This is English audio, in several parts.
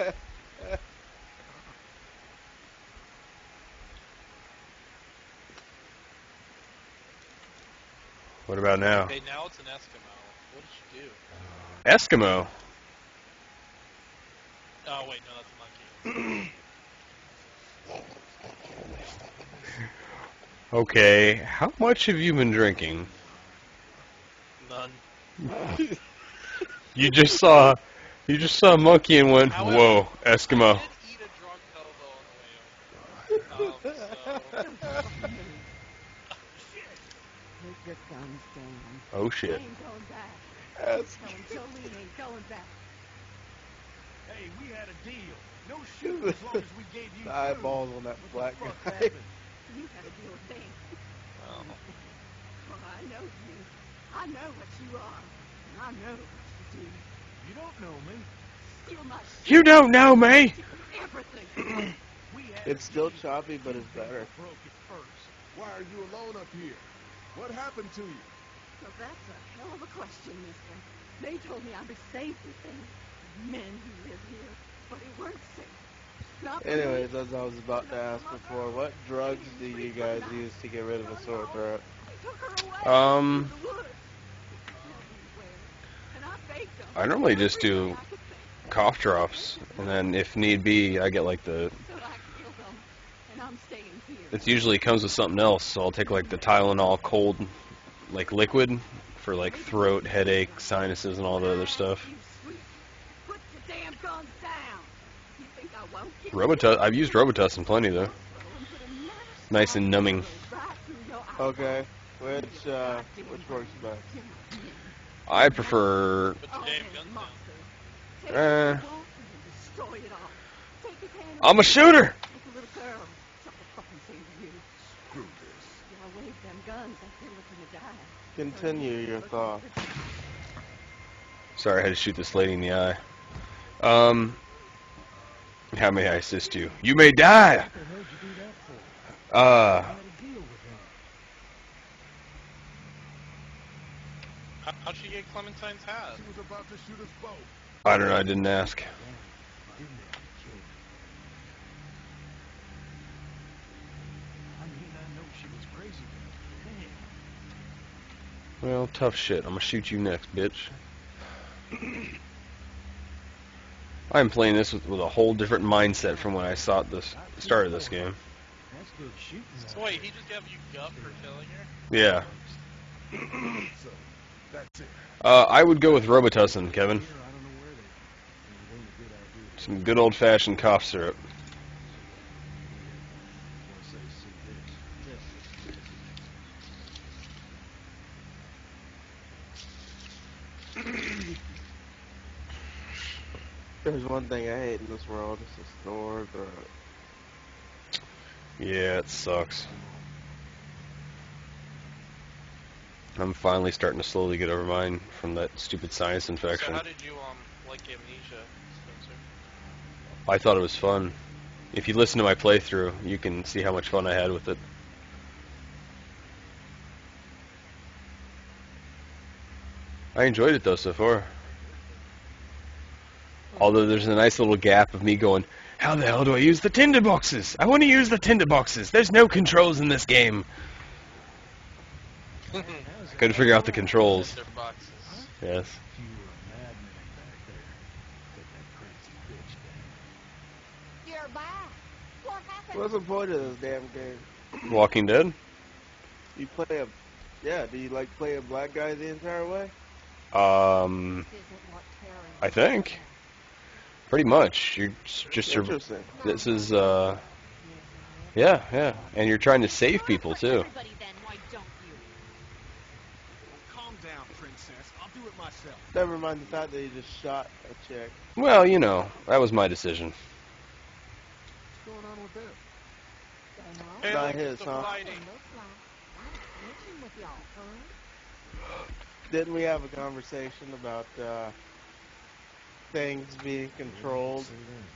What about now? Okay, now it's an Eskimo. What did you do? Eskimo. Oh wait, no, that's a monkey. Okay, how much have you been drinking? None. You just saw, you just saw a monkey and went, However, "Whoa, Eskimo." I did eat a drunk hobo on the way over. Um, so, guns down. Oh shit. ain't going back. Yes. Tell him Jolene ain't going back. Hey, we had a deal. No shooting as long as we gave you eyeballs on that What black guy. happened? You got to deal with them. well, Well, I know you. I know what you are. And I know what you do. You don't know me. Steal my shit. You don't know me. Everything. We had It's a still choppy, but it's better. Broke it first. Why are you alone up here? What happened to you? well, that's a hell of a question, mister. They told me I'd be safe with them. Men who live here. But it weren't safe. Not. Anyways, as I was about to ask before, what drugs do you guys use to get rid of a sore throat? They took her away Um, to the woods. Tell me where. And I normally just do. Cough drops, and then if need be, I get like the. It usually comes with something else, so I'll take like the Tylenol cold, like liquid, for like throat, headache, sinuses, and all the other stuff. Robitussin. I've used Robitussin plenty though. Nice and numbing. Okay, which uh, which works best? I prefer. put your damn guns down. Destroy it all. Take his hand I'm a shooter. Like a little girl. Something fucking say to you. Screw this. Y'all wave them guns like they're looking to die. Continue your thought. Sorry, I had to shoot this lady in the eye. Um, how may I assist you? You may die. What the hell did you do that for? Uh, I had a deal with him. How, how'd she get Clementine's hat? She was about to shoot us both. I don't know. I didn't ask. Didn't it? Killed me. I mean, I know she was crazy, Well, tough shit. I'm gonna shoot you next, bitch. I'm playing this with, with a whole different mindset from when I saw it this started this game. that's good shooting. So wait, he just gave you gup for killing her? Yeah. So, that's it. Uh, I would go with Robitussin, Kevin. Here, I don't know where they. It ain't a good idea. Some good old-fashioned cough syrup. Wanna say, see this. There's one thing I hate in this world, it's a sore throat. Yeah, it sucks. I'm finally starting to slowly get over mine from that stupid sinus So infection. how did you um like amnesia, Spencer? I thought it was fun. If you listen to my playthrough, you can see how much fun I had with it. I enjoyed it though so far. Although there's a nice little gap of me going, how the hell do I use the tinder boxes? I want to use the tinder boxes. There's no controls in this game. Couldn't figure out the controls. Yes. If you were a madman back there, take that crazy bitch down. You're back. What happened? What's the point of this damn game? Walking Dead? You play a, yeah. Do you like play a black guy the entire way? Um, This isn't what Karen I think. Pretty much. You're s- just sur- Interesting. This is, uh, yeah, yeah. And you're trying to save people, too. Everybody then, why don't you? Calm down, princess. I'll do it myself. Never mind the fact that you just shot a chick. Well, you know, that was my decision. What's going on with that? Hey, Not look, his, huh? fighting. I'm snitching with y'all, huh? Didn't we have a conversation about uh, things being controlled Say that.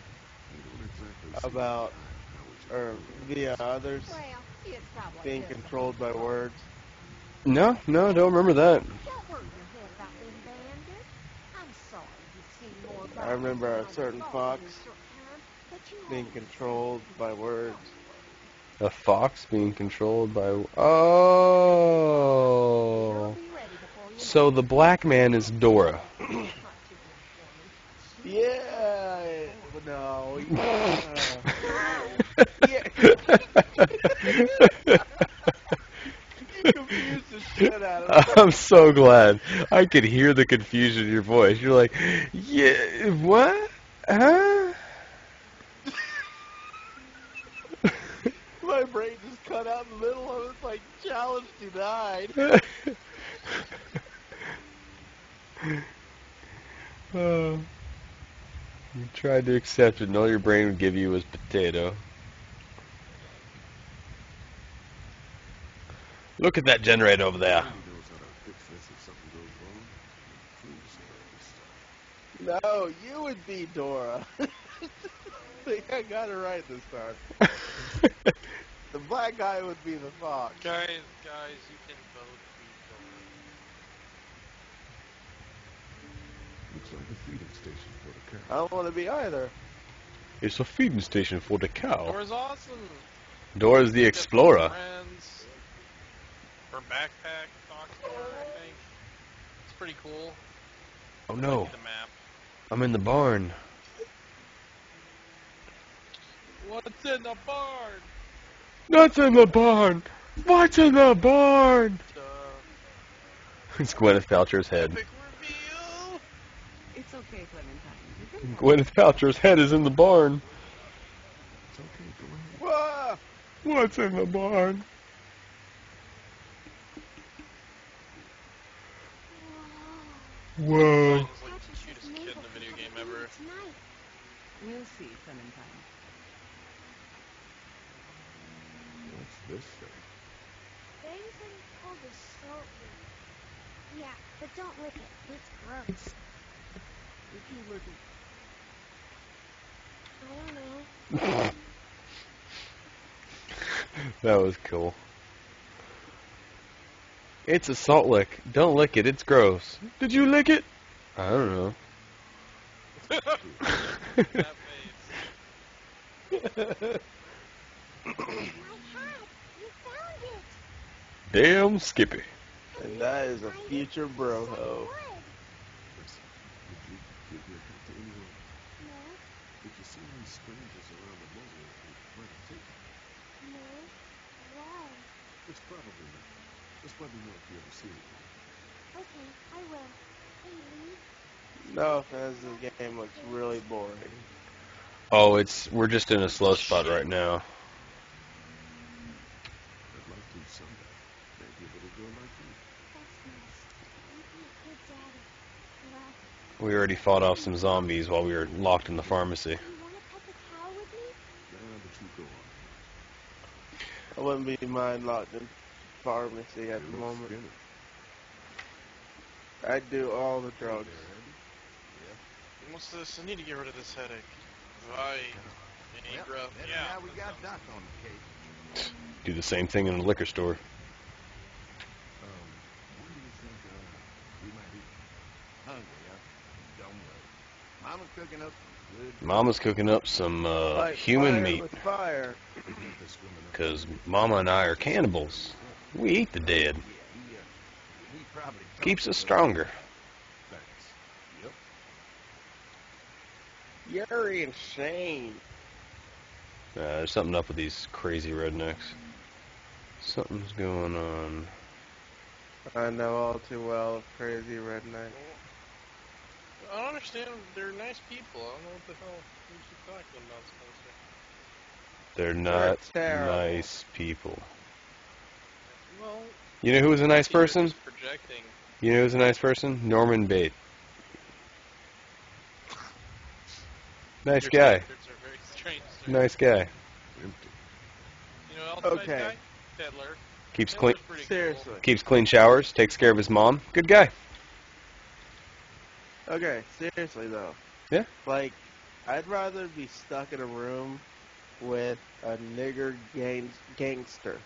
You don't exactly seem about, to know what or via others Well, it's probably being controlled by words? No, no, don't remember that. Don't worry your head about them bandits. I'm sorry you've seen more I remember a certain fox being controlled by words. A fox being controlled by. Oh. So the black man is Dora. Yeah. No. Uh, yeah. You confused the shit out of me. I'm so glad. I could hear the confusion in your voice. You're like, yeah, what? Huh? My brain just cut out in the middle of it. It's like challenge denied. oh. You tried to accept it, and all your brain would give you was potato. Look at that generator over there. He knows how to fix this if something goes wrong. Proves No, you would be Dora. I think I got it right this time. The black guy would be the fox. Guys, guys, you can both be Dora. Looks like a feeding station for the cow. I don't want to be either. it's a feeding station for the cow. Dora's awesome. Dora's the explorer. Friends. Her backpack, fox Dora, I think. It's pretty cool. Oh no, The map. I'm in the barn. What's in the barn? What's in the barn? What's in the barn? Duh. It's Gwyneth Paltrow's head. Epic reveal. It's okay, Clementine. You can Gwyneth Paltrow's head is in the barn. It's okay, go ahead. Whoa! What's in the barn? Whoa. Sounds like the cutest kid in the video game ever. We'll see, Clementine. What's this thing? Anything called a salt lick. Yeah, but don't lick it. It's gross. Did you look at I don't know. that was cool. It's a salt lick. Don't lick it. It's gross. Did you lick it? I don't know. that face. My hat! You found it! Damn Skippy. And that is a future bro Some ho. wood. Listen, did you give your hat to anyone? No, If you see any strangers around the muzzle, try to take it. no. Why? It's probably not. Just let me know if you ever see it. Okay, I will. Hey, Lee. No offense, this game looks really boring. Oh, it's we're just in a slow spot right now. I'd like to someday. Maybe a little girl like you. That's nice. You'd be a good daddy. We already fought off some zombies while we were locked in the pharmacy. you want to pet the cow with me? Nah, but you go on. I wouldn't be mind locked in pharmacy at the moment. Skinner. I'd do all the drugs. There, Andy. What's this? I need to get rid of this headache. Right. Viagra. yeah. we got Doc on the case. Do the same thing in a liquor store. Um, when do you think uh, we might eat? Hungry, huh? Don't worry. Mama's cooking up some good. Mama's cooking up some uh, Like human fire meat With fire. We got this swimming up. because Mama and I are cannibals. We eat the dead. Yeah, he, uh, he probably Keeps us stronger. You're insane. Uh, there's something up with these crazy rednecks. Something's going on. I know all too well of crazy redneck. I don't understand. They're nice people. I don't know what the hell you keep talking about, Spencer. They're not terrible. nice people. Well, You know who was a nice person? projecting. You know who was a nice person? Norman Bate. Nice Your guy. standards are very strange. Nice guy. You know, who Okay. nice guy? Fiddler. Keeps clean. Fiddler's pretty Seriously. Keeps clean showers. Takes care of his mom. Good guy. Okay, seriously though. Yeah? Like, I'd rather be stuck in a room with a nigger gang- gangster.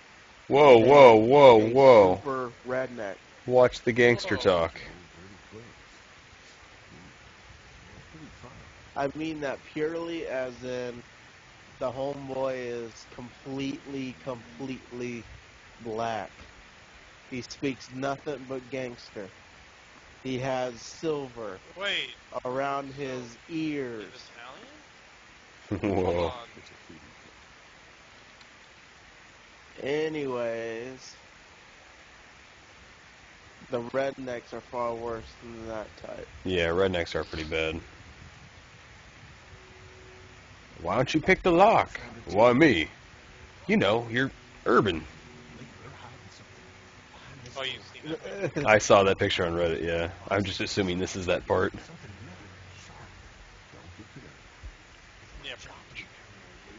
Whoa, whoa, whoa, whoa. Super redneck. Watch the gangster Whoa. talk. All dirty clothes. Well, pretty fine. I mean that purely as in the homeboy is completely, completely black. He speaks nothing but gangster. He has silver Wait, around his ears. Whoa. on. It's a feeding pit. Anyways, the rednecks are far worse than that type. Yeah, rednecks are pretty bad. Why don't you pick the lock? Why me? You know, you're urban. Lee, they're hiding something. Behind this Oh, door. you've seen that. I saw that picture on Reddit, yeah. I'm just assuming this is that part. Something really sharp. Don't get there. Yeah, Job that you carry there, Lee.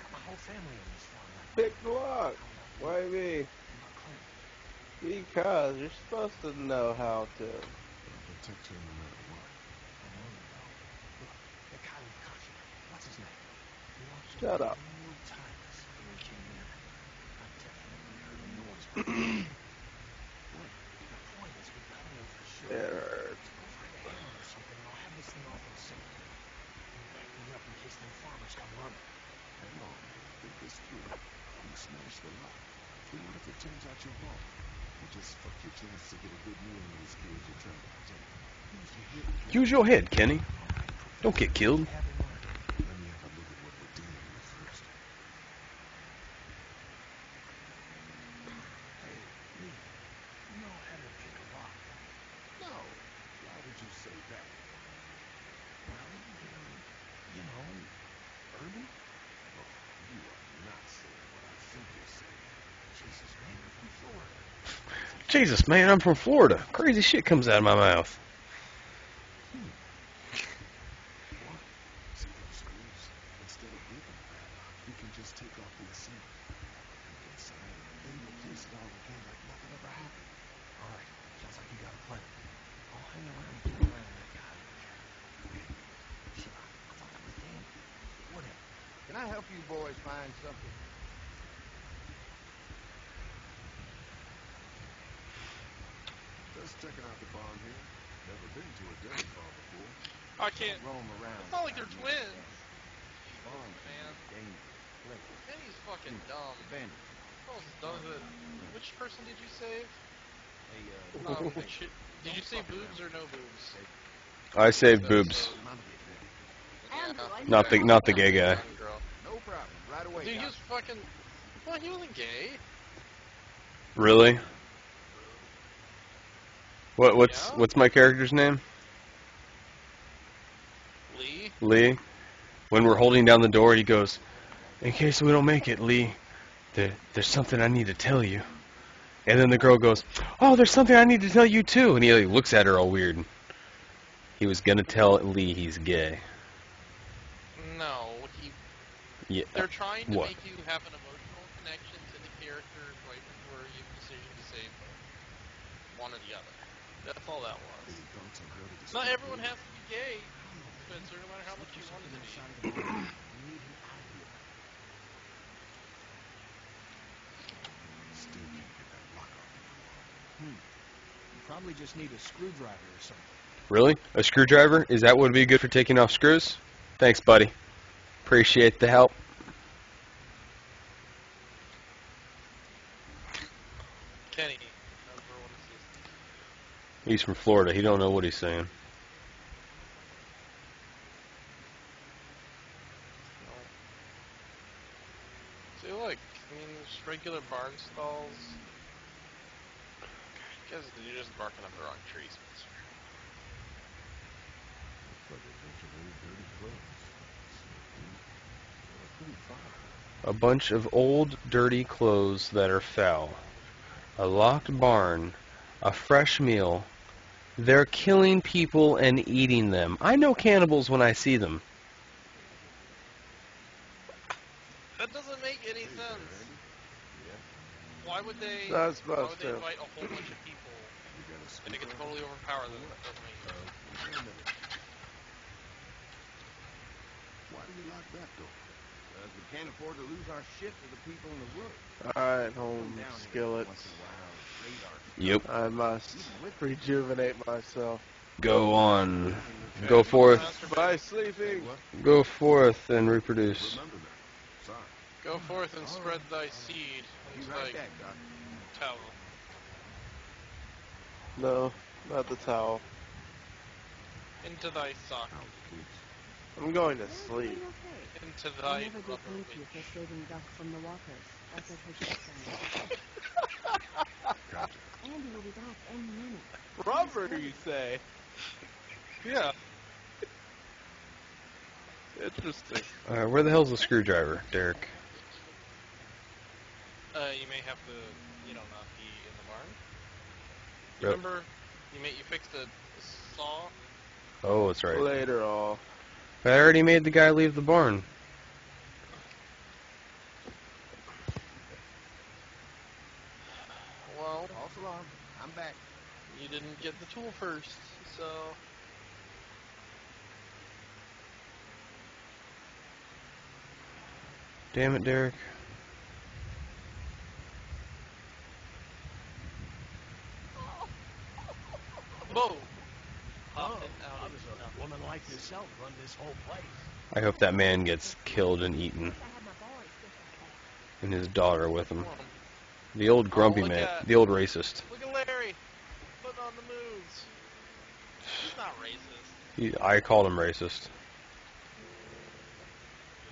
Got my whole family on this farm right Pick the lock. Why me? Because you're supposed to know how to. Her no matter what. You with what's his name? Shut up. The. It hurts. Farmers come running. Think this through. Smash the lock. What if it turns out you're wrong? You just fuck your chance to get a good meal in those kids you're trying to protect. Your. Use your head, Kenny. Don't get killed. Have in mind. Let me have a look at what we're dealing with first. Hey, Lee, you know how to pick a lock. No. Why would you say that? Well, you're, you know, urban. Oh, you are not saying what I think you're saying. Jesus, man, you're from Florida. Jesus, man, I'm from Florida. Crazy shit comes out of my mouth. What? See those screws? Instead of giving the padlock, you can just take off the assembly. You can sign it, then replace it all again like nothing ever happened. All right, sounds like you got a plan. I'll hang around and keep an eye on that guy over there. Shit, I, I thought that was Danny. Whatever. Can I help you boys find something? Just checking out the barn here. Never been to a dairy farm before. I can't. Roam around. It's not like they're find twins. Farm Man. dangerous. Places. Kenny's fucking dumb. Abandoned. What does it? Which person did you save? Hey, uh, Um, think- Did you say boobs or no boobs? I saved boobs. Mama get ready. Andrew, I Not the not the gay guy. No problem. Right away. Dude, he was fucking. Well, he wasn't gay. Really? What what's Yeah? what's my character's name? Lee. Lee. When we're holding down the door, he goes, "In case we don't make it, Lee, there, there's something I need to tell you." And then the girl goes, "Oh, there's something I need to tell you too." And he like, looks at her all weird. He was gonna tell Lee he's gay. No, he. Yeah. They're trying to What? make you have an emotional connection to the character right before you have a decision to save one or the other. That's all that was. Any thoughts on how to Not everyone has to be gay, Spencer, no matter how much you wanted to be. Side of the barn. We need him out of here. Still can't get that lock off the door. You probably just need a screwdriver or something. Really? A screwdriver? Is that what would be good for taking off screws? Thanks, buddy. Appreciate the help. Kenny, number one assistant. He's from Florida. He don't know what he's saying. See, look, I mean, just regular barn stalls. Guess you're just barking up the wrong tree, Spencer. Looks like a bunch of old dirty clothes. They're pretty foul. A bunch of old, dirty clothes that are foul. A locked barn. A fresh meal. They're killing people and eating them. I know cannibals when I see them. That doesn't make any sense. Why would they? That's why supposed would they invite a whole bunch of people You got a and they screwdriver? could totally overpower them? That doesn't make sense. Wait a minute. Why do you lock that door? Because we can't afford to lose our shit to the people in the woods. Alright, home down skillets. Once in a while, raid our Yep. I must rejuvenate myself. Go on. Go forth. By sleeping. Go forth and reproduce. Remember that. Sorry. Go forth and spread thy seed Be into right thy back, Doc. towel. No, not the towel. Into thy sock. Ouch. I'm going to sleep. okay? Into I'll thy never get rubber thank you witch. for saving Duck from the walkers. That's what her ship said. Gotcha. Andy will be back any minute. Rubber, you say? Yeah. Interesting. Alright, where the hell's the screwdriver, Derek? Uh, you may have to, you know, not be in the barn. Yep. Remember, you made you fixed a, a saw. Oh, that's right. Later, all. I already made the guy leave the barn. Well, False alarm. I'm back. you didn't get the tool first, so Damn it, Derek. whoa. Oh, Popped it out how of does his mouth. Oh, a woman like yourself run this whole place? I hope that man gets killed and eaten, I have my boys just and his daughter with him. The old grumpy oh, look man, at- the old racist. Look at Larry, putting on the moves. He's not racist. He, I called him racist.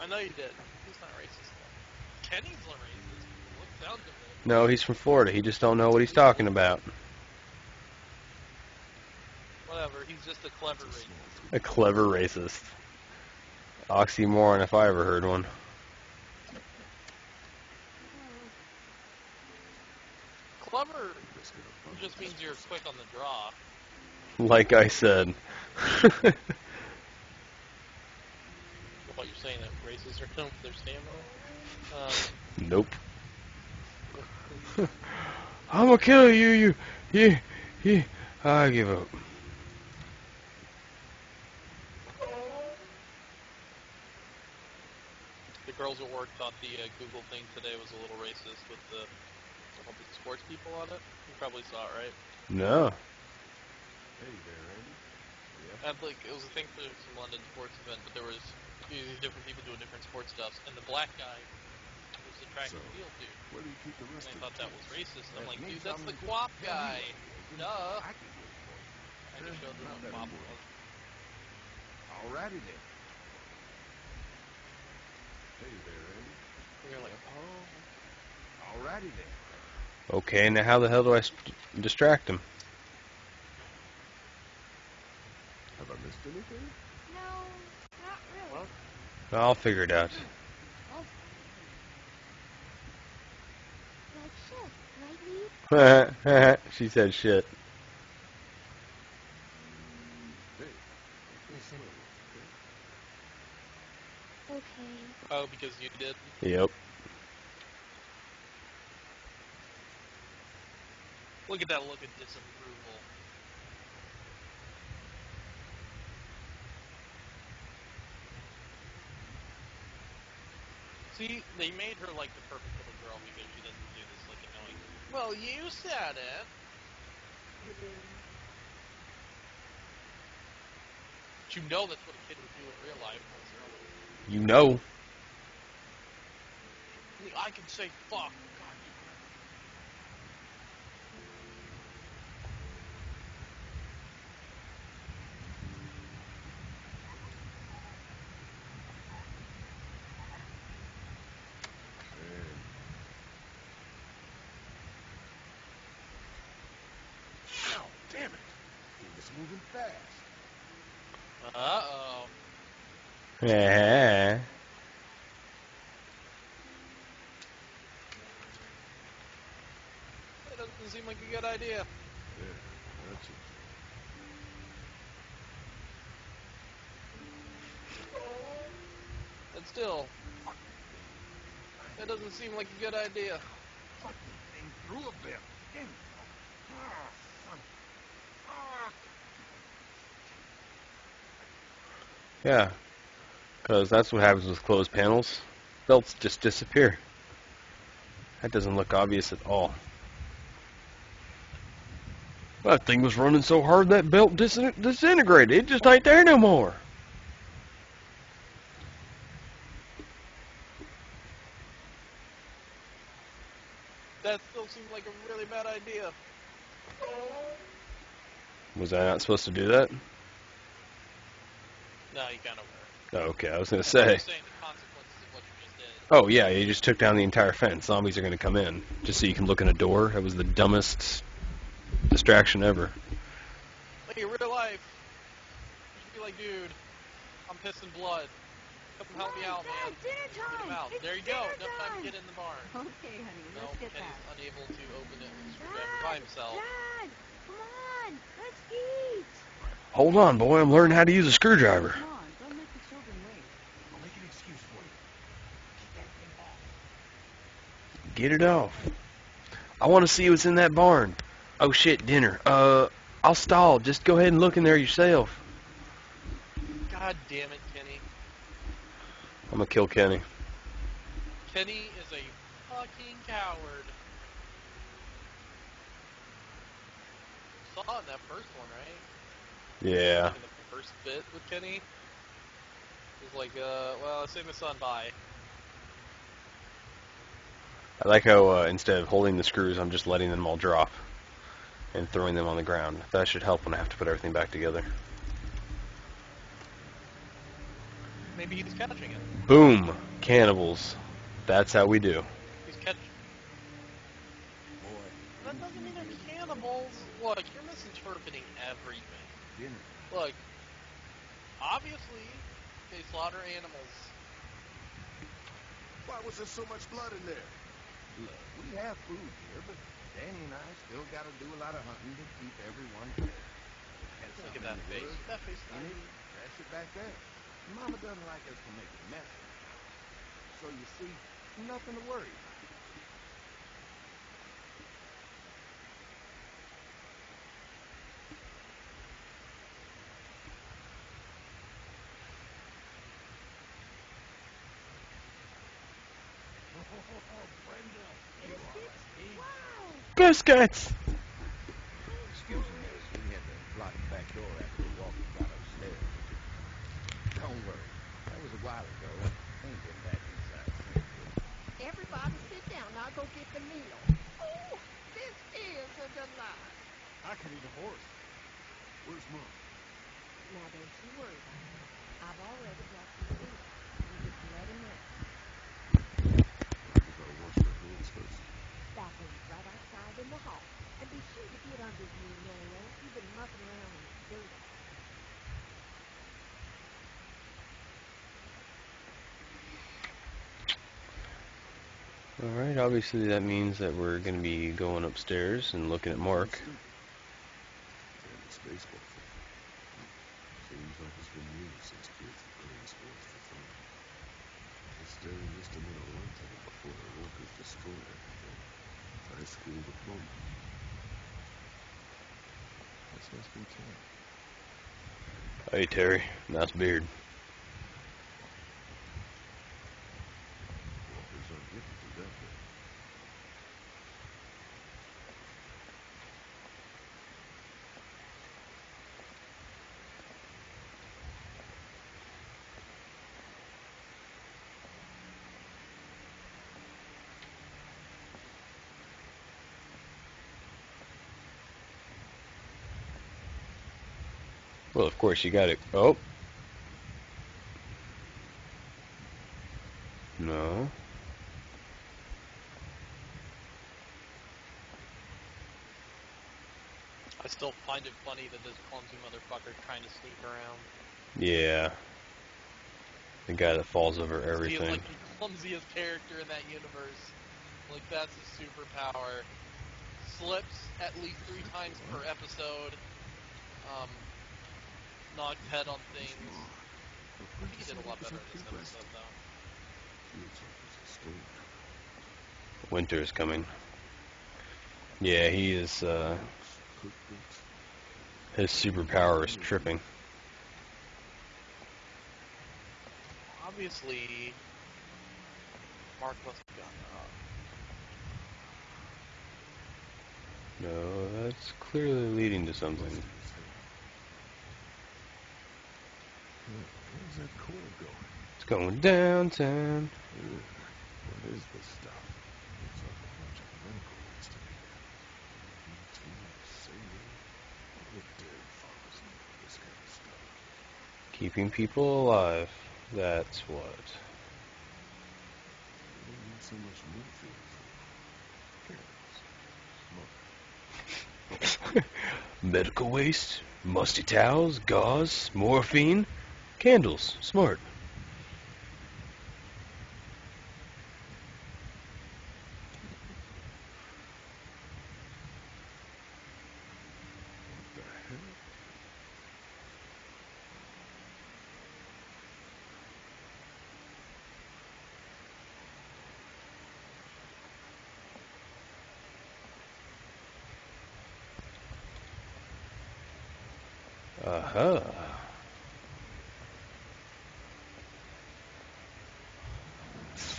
I know you did. He's not racist. Kenny's a racist. What sounds of it? No, he's from Florida. He just don't know what he's talking about. Whatever. He's just a clever racist. A clever racist. Oxymoron if I ever heard one. Clever Risk it up. just means you're quick on the draw. Like I said. What you're saying that racists are known for their stamina. Um, nope. I'm gonna kill you, you, you, you. I give up. Girls at work thought the uh, Google thing today was a little racist with the all the sports people on it. You probably saw it, right? No. Hey there, Andy. Had like it was a thing for some London sports event, but there was these different people doing different sports stuff, and the black guy was the track and field dude. Where do you keep the rest And rest I thought that was tools? racist. I'm like, dude, that's I'm the guap guy. Duh. I can do it for you. I just showed them Not what guap was. Alrighty then. Hey there, Andy. And you're like, oh. Alrighty then. Okay, now how the hell do I st- distract him? Have I missed anything? No, not really. Well, I'll figure it out. Oh. Like shit, right, Lee? she said shit. Hey. Listen. Okay. Okay. Oh, because you did. Yep. Look at that look of disapproval. See, they made her like the perfect little girl because she doesn't do this like annoying. Well, you said it. But you know that's what a kid would do in real life. You know. I can say fuck. God, you And Ow, damn it. Thing is moving fast. Uh oh. Yeah. That doesn't seem like a good idea. Yeah, that's it. But still, that doesn't seem like a good idea. Thing through a bit. Damn it. Ah, son. Ah. Yeah. Because that's what happens with closed panels. Belts just disappear. That doesn't look obvious at all. That thing was running so hard that belt dis- disintegrated. It just ain't there no more. That still seems like a really bad idea. Was I not supposed to do that? No, you kind of were. Oh, okay, I was gonna say. saying the consequences of what you just did. Oh yeah, you just took down the entire fence. Zombies are gonna come in just so you can look in a door. That was the dumbest distraction ever. Like in real life, you should be like, dude, I'm pissing blood. Come help me out, man. Dad, dinner Get him time. out. It's there you go. dinner Enough time to get in the barn. Okay, honey, No, let's get Kenny's that. unable to open it with a screwdriver by himself. Dad, come on, let's eat. Hold on, boy. I'm learning how to use a screwdriver. Don't make the children wait. I'll make an excuse for you. Keep that thing off. Get it off. I want to see what's in that barn. Oh shit, dinner. Uh, I'll stall. Just go ahead and look in there yourself. God damn it, Kenny. I'm gonna kill Kenny. Kenny is a fucking coward. Saw it in that first one, right? Yeah. In the first bit with Kenny. It was like, uh, well, say my son bye. I like how uh, instead of holding the screws, I'm just letting them all drop and throwing them on the ground. That should help when I have to put everything back together. Maybe he's catching it. Boom, cannibals. That's how we do. He's catching. Boy, That doesn't mean they're cannibals. Look, you're misinterpreting everything. dinner. Look, obviously, they slaughter animals. Why was there so much blood in there? Look, we have food here, but Danny and I still got to do a lot of hunting to keep everyone fed. Look at that face. That face. it, trash it back there. Mama doesn't like us to make a mess. So you see, nothing to worry about. Biscuits! Excuse me, miss. We had to lock the back door after we walked about upstairs. Don't worry. That was a while ago. Ain't been back inside since. Everybody sit down. I'll go get the meal. Oh, this is a delight. I can eat a horse. Where's Mom? Now don't you worry about it. I've already brought some food. You just let him know. We gotta wash our hands first. Bathroom's right outside in the hall. And be sure to get under you, Mario. You've been mucking around in the dirt. Alright, obviously that means that we're going to be going upstairs and looking at Mark. Danny's baseball fan. Seems like it's been years since kids have played sports for fun. This day enlisted in a long time before the workers destroyed everything. High school diploma. This must be Terry. Hey Terry, nice beard. Walkers are gifted to that way. Well, of course you got it. Oh. No. I still find it funny that this clumsy motherfucker trying to sneak around. Yeah. The guy that falls over He's everything. like the clumsiest character in that universe. Like that's a superpower. Slips at least three times per episode. Um, knocked head on things. I think he did a lot better in this episode though. Feels like there's a storm coming. Winter is coming. Yeah, he is, uh, his superpower is tripping. Obviously, Mark must have gotten up. No, that's clearly leading to something. Busted his head. Huh, Where's that core going? It's going downtown. Ugh, what is this stuff? Looks a bunch of medical waste in here. ET, saline. What would dairy farmers need this kind of stuff? Keeping people alive. That's what. They don't need so much morphine for. Cannabis. Smart. Medical waste, musty towels, gauze, morphine, candles. Smart. What the hell? Uh huh.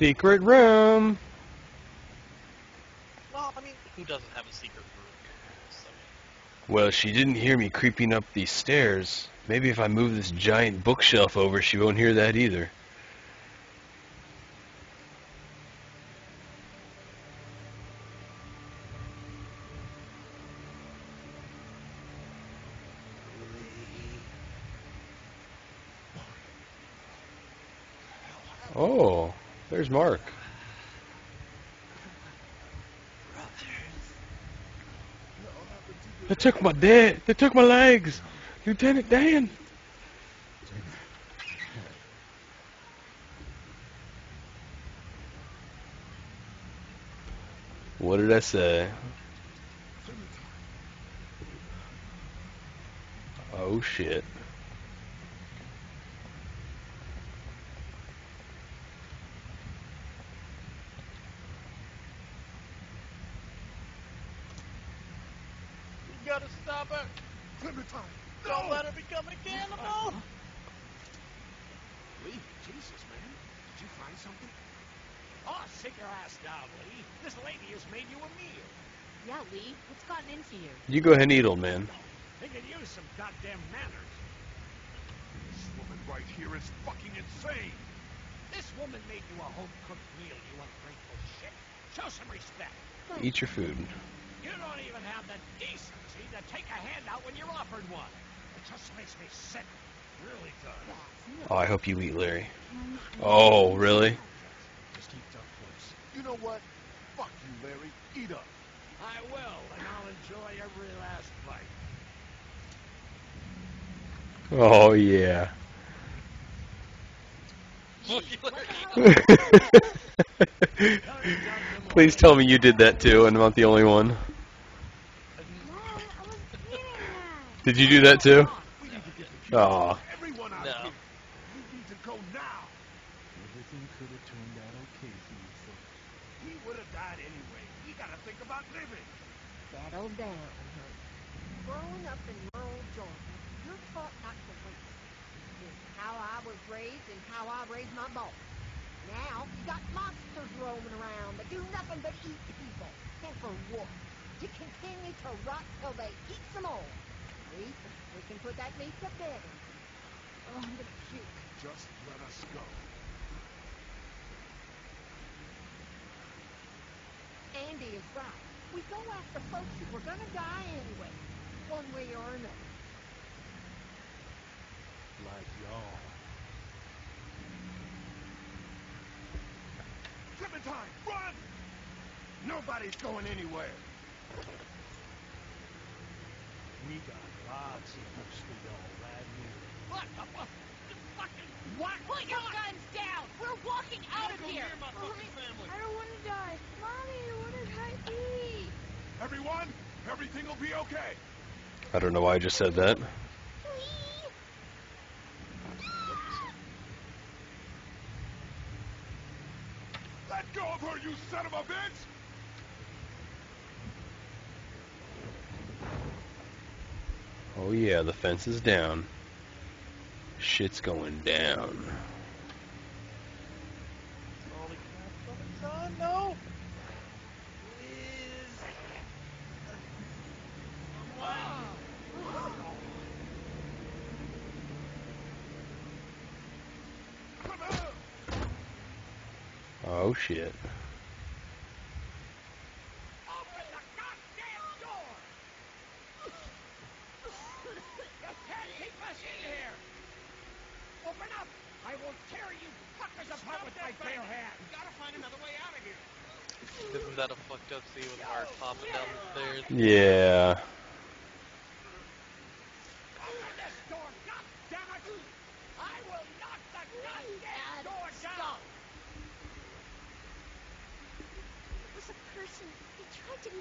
Secret room. Well, I mean, who doesn't have a secret room? So, Well, she didn't hear me creeping up these stairs. Maybe if I move this giant bookshelf over, she won't hear that either. Oh, there's Mark. They took my dad. They took my legs. Lieutenant Dan. What did I say? Oh shit. you gotta stop it! Clementine! Don't let her become a cannibal! Lee, Jesus, man. Did you find something? Oh, sit your ass down, Lee. This lady has made you a meal. Yeah, Lee. What's gotten into you? You go ahead and eat, old man. They could use some goddamn manners. This woman right here is fucking insane. This woman made you a home-cooked meal, you ungrateful shit. Show some respect. Eat your food. You don't even have the decency to take a handout when you're offered one. It just makes me sick. Really does. Oh, I hope you eat, Larry. Oh, really? Just eat up, please. You know what? Fuck you, Larry. Eat up. I will, and I'll enjoy every last bite. Oh, yeah. Please tell me you did that too, and I'm not the only one. No, I was getting that. Did you do that too? We need to get the Aw. everyone out No. here. We need to go now. Everything could have turned out okay for you folks. We would have died anyway. We gotta think about living. Settle down, honey. Growing up in rural Georgia, you're taught not to waste. It's how I was raised and how I raised my boss. Now, you got monsters roaming around that do nothing but eat people. And for what? To continue to rot till they eat some more. We, we can put that meat to bed. Oh, I'm gonna puke. Just let us go. Andy is right. We go after folks who were gonna die anyway, one way or another. Like y'all. Clementine, run! Nobody's going anywhere. We got lots of mostly all bad news. What the fuck? Fucking what? Put your guns down! We're walking out of here! I don't want to die. Mommy, what did I eat? Everyone, everything will be okay. I don't know why I just said that. Let go of her, you son of a bitch! Oh yeah, the fence is down. Shit's going down. No! Oh shit.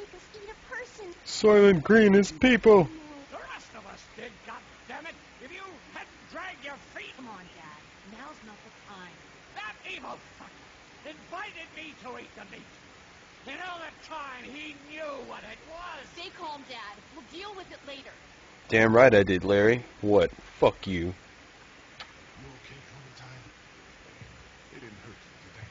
Make us eat a person. Soylent Green is people. The rest of us did, goddammit! If you hadn't dragged your feet... Come on, Dad. Now's not the time. That evil fuck invited me to eat the meat. And all the time he knew what it was. Stay calm, Dad. We'll deal with it later. Damn right I did, Larry. What? Fuck you. You okay, Clementine? They didn't hurt you, did they?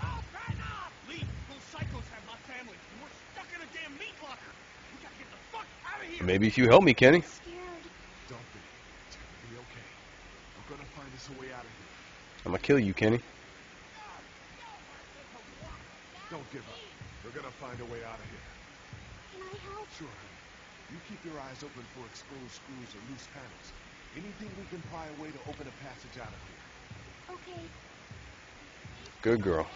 Open up! Lee, those psychos have my family, and we're stuck in a damn meat locker. We gotta get the fuck out of here. Maybe if you help me, Kenny. Scared. Don't be. It's gonna be okay. We're gonna find us a way out of here. I'm gonna kill you, Kenny. Don't give up. We're gonna find a way out of here. Can I help? Sure, honey. You keep your eyes open for exposed screws or loose panels. Anything we can pry away to open a passage out of here. Okay. Good girl.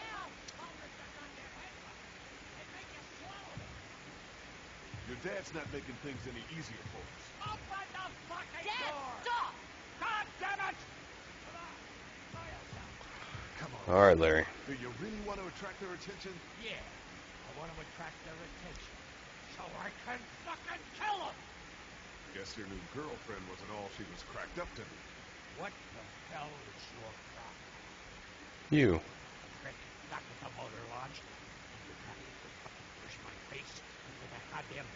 Your dad's not making things any easier for us. Open the fucking Dad, door! stop! God damn it! Come on. All right, Larry. Do you really want to attract their attention? Yeah, I want to attract their attention so I can fucking kill them. Guess your new girlfriend wasn't all she was cracked up to be. What the hell is your problem? You. Rick, not with the motor launch. You have to fucking push my face into that goddamn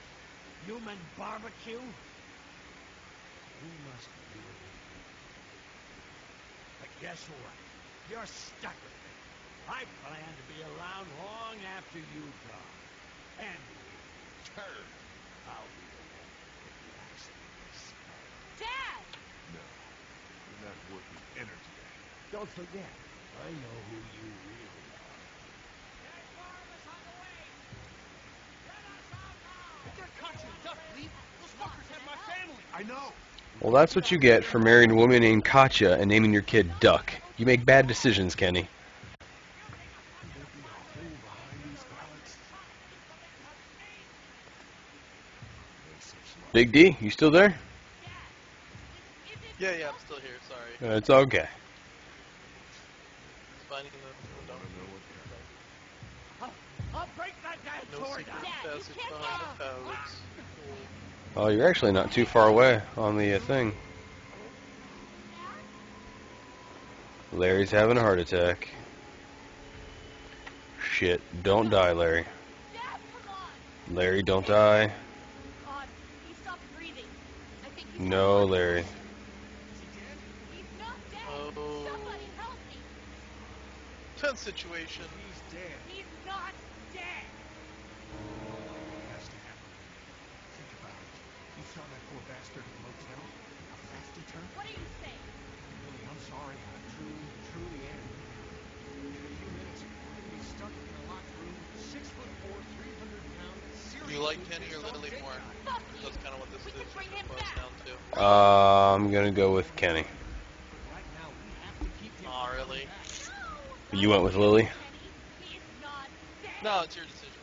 human barbecue. You must really be. But guess what? You're stuck with me. I plan to be around long after you go. And Turn. I'll be the one that you actually respect. Dad! No. You're not worth the energy. Don't forget, I know who you really are. They're catching duck, Lee. Those fuckers have my family. I know. Well, that's what you get for marrying a woman named Katjaa and naming your kid Duck. You make bad decisions, Kenny. Could there be a hole behind these pallets? There's some slime. Big D, you still there? Yeah, yeah, I'm still here. Sorry. Uh, it's okay. Finding the I window. don't know what I'll, I'll break that damn No door down. Dad, you can't go. pallets. Oh, you're actually not too far away on the uh, thing. Larry's having a heart attack. Shit, don't die, Larry. Dad, come on! Larry, don't die. God, he stopped breathing. I think he's No, Larry. He's not dead! Oh. Somebody help me! Tense situation. He's dead. He's not dead! Has to happen. Think about it. You saw that poor bastard in the motel? How fast he turned? What are you like killer Kenny or Lilly more? guy. Fuck you! That's kind of what this is can bring him boils down to. Uh, I'm gonna go with Kenny. Right now, we have to keep him Aw, really? You went with Lilly? Kenny, he's not dead! No, it's your decision.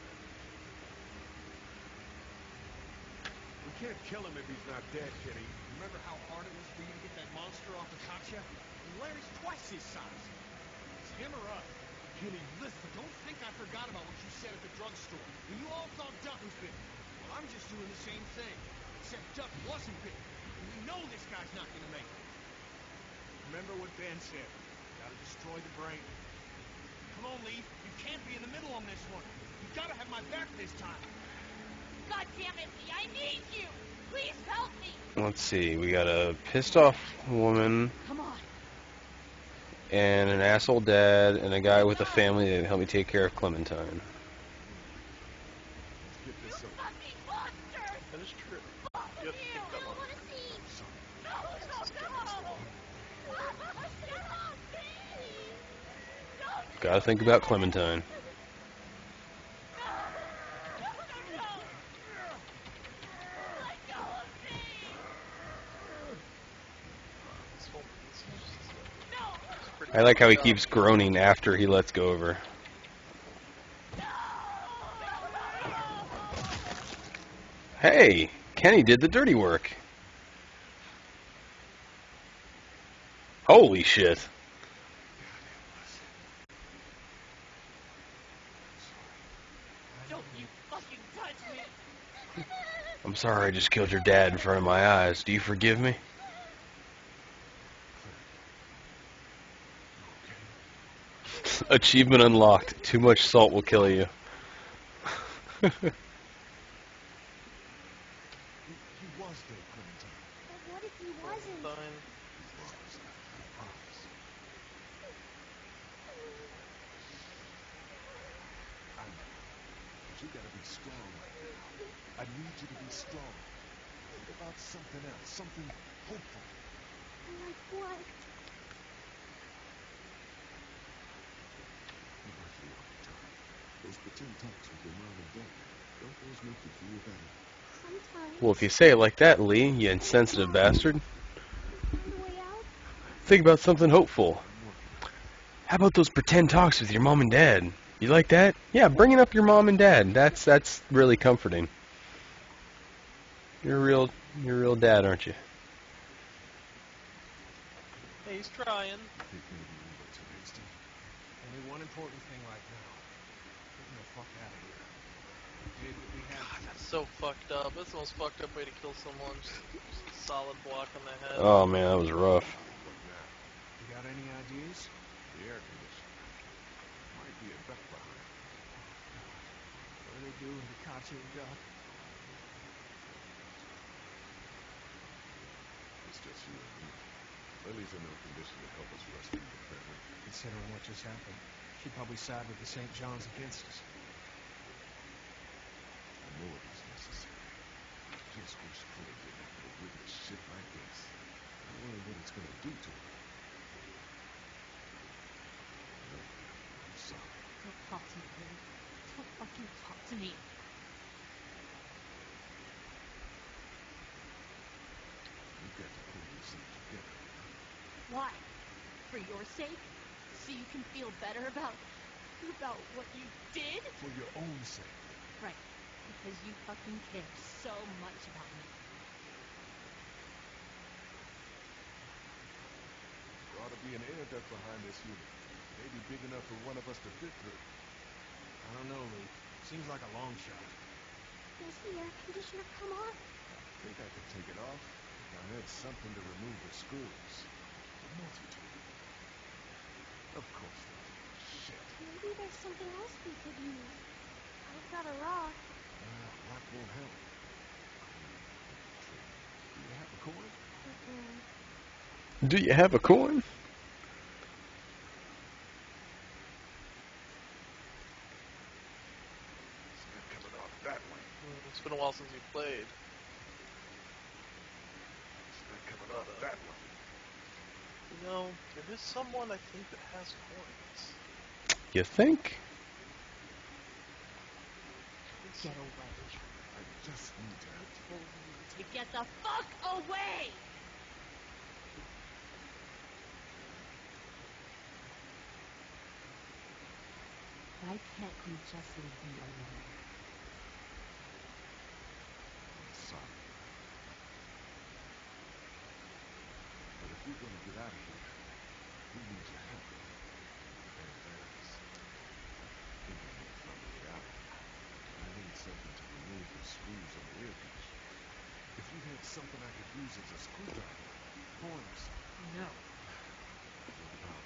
We can't kill him if he's not dead, Kenny. Remember how hard it was for you to get that monster off of Katjaa? And Larry's twice his size. It's him or us. Kenny, listen, don't think I forgot about what you said at the drugstore. When you all thought Duck was big. Well, I'm just doing the same thing. Except Duck wasn't big. And we know this guy's not gonna make it. Remember what Ben said. Gotta destroy the brain. Come on, Lee. You can't be in the middle on this one. You gotta have my back this time. God damn it, Lee, I need you! Please help me! Let's see. We got a pissed off woman Come on. And an asshole dad and a guy with a family that help me take care of Clementine. Gotta think about this over. fucking monster! That is true. Both You of have to you! keep I going. don't want to see! No, no, no! Shut up, please! Don't Gotta think about Clementine. This whole piece is just- it's pretty I like how he keeps groaning after he lets go of her. Hey, Kenny did the dirty work. Holy shit. I'm sorry I just killed your dad in front of my eyes. Do you forgive me? Achievement unlocked. Too much salt will kill you. He, he was dead, Clementine. But what if he wasn't? Fine. He was. I promise. I know. But you gotta be strong right now. I need you to be strong. Think about something else, something hopeful. Like what? You might feel all the time. Those pretend talks with your mom and dad, don't those make you feel better? Sometimes. Well, if you say it like that, Lee, you insensitive bastard, On the way out? think about something hopeful. How about those pretend talks with your mom and dad? You like that? Yeah, bringing up your mom and dad. That's that's really comforting. You're a real, you're a real dad, aren't you? Hey, he's trying. I think maybe we were too hasty. Only one important thing right now. Getting the fuck out of here. We did what we had God, to. that's so fucked up. That's the most fucked up way to kill someone. Just, just a solid block on the head. Oh man, that was rough. You got any ideas? The air conditioner. Might be a duck behind. What do they do in Katjaa and Doc? It's just you and me. Lilly's in no condition to help us rescue the family. Considering what just happened, she'd probably side with the St. John's against us. I know it was necessary. I just wish Chloe didn't have to witness shit like this. I wonder what it's gonna do to her. No, I'm sorry. Don't talk to me, Lilly. Don't fucking talk to me. You've got to pull yourself together. Why? For your sake? So you can feel better about about what you did? For your own sake. Right. Because you fucking care so much about me. There ought to be an air duct behind this unit. Maybe big enough for one of us to fit through. I don't know, Lee. Seems like a long shot. Does the air conditioner come on? I think I could take it off if I had something to remove the screws. A multitude. Of course not. Shit. Maybe there's something else we could use. I've got a rock. Won't help. Do you have a coin? Do you have a coin? It's not coming off that way. It's been a while since you played. It's not coming off that way. You know, there is someone I think that has coins. You think? Get away. I just need to. I told you to get the fuck away! Why can't you just leave me alone? I'm sorry. But if we're gonna get out of here, we need your help. And there's thinking from reality. I need something to remove the screws on the air conditioner. If you had something I could use as a screwdriver, horn or something. No. What about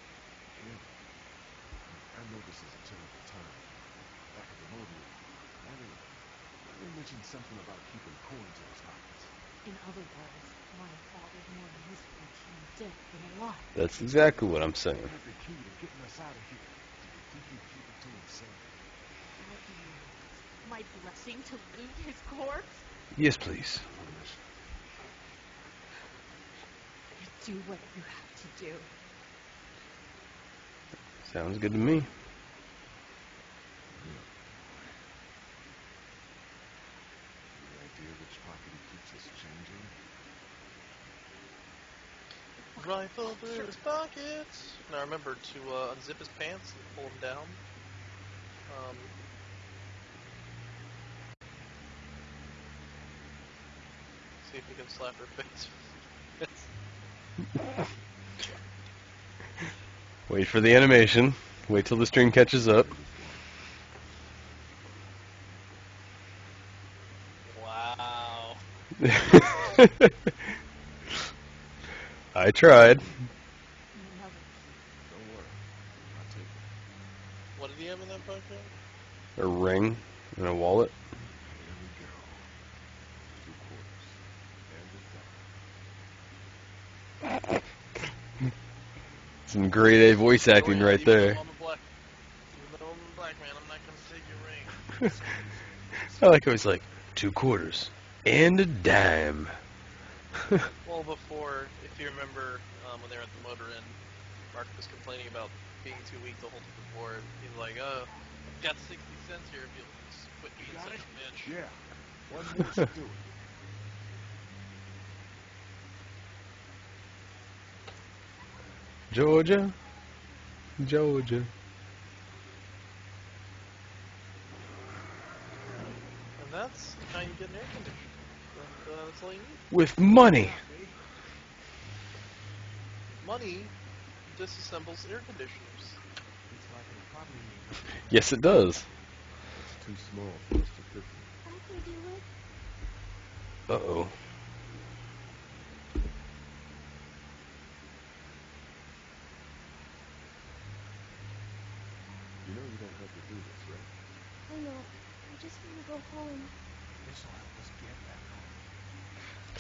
him? I know this is a terrible time. Back at the rodeo, Larry, Larry mentioned something about keeping coins in his pockets. In other words, my father's more useful to you dead than alive. That's exactly what I'm saying. He had the key to getting us out of here. Do you think he'd keep it to himself? What do you want? My blessing to loot his corpse? Yes, please do what you have to do. Sounds good to me. The idea of which pocket keeps us changing. Rifle through his pockets. Now remember to uh, unzip his pants and pull them down. Um, see if you can slap her face. Wait for the animation. Wait till the string catches up. wow. I tried. Don't worry. I'll take it. What did he have in that pocket? A ring and a wallet. Here we go. Two quarters. And a dime. Some grade A voice acting right there. I'm a black, even though I'm a black man, I'm not gonna take your ring. I like how he's like, two quarters and a dime. Well, before, if you remember, um, when they were at the motor inn, Mark was complaining about being too weak to hold up the board. He's like, "Oh, I've got 60 cents here if you'll just quit being got such it? a bitch." Yeah. One more should do Georgia, Georgia. And that's how you get an air conditioner. And, uh, that's all you need. With money. Money disassembles air conditioners. It's like an apartment. Yes, it does. It's too small for us to fit in. I can do it. Uh oh. You know you don't have to do this, right? I know. I just want to go home. This'll help us get back home.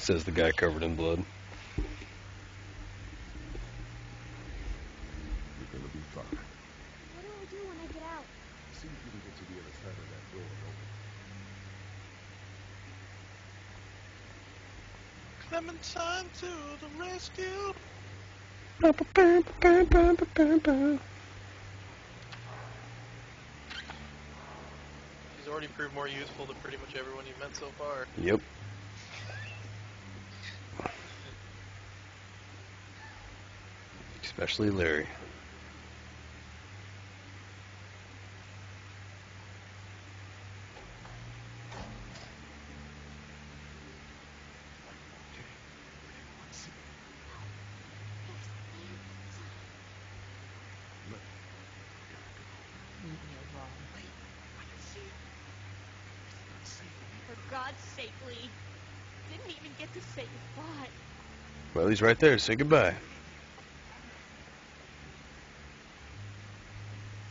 Says the guy covered in blood. You're gonna be fine. What do I do when I get out? See if you can get to the other side of that door and open it. Clementine to the rescue. He's already proved more useful to pretty much everyone you've met so far. Yep. Especially Larry. Leave me alone. Wait, I can see it. It's not safe in here. For God's sake, Lee. Didn't even get to say goodbye. He's right there. Say goodbye.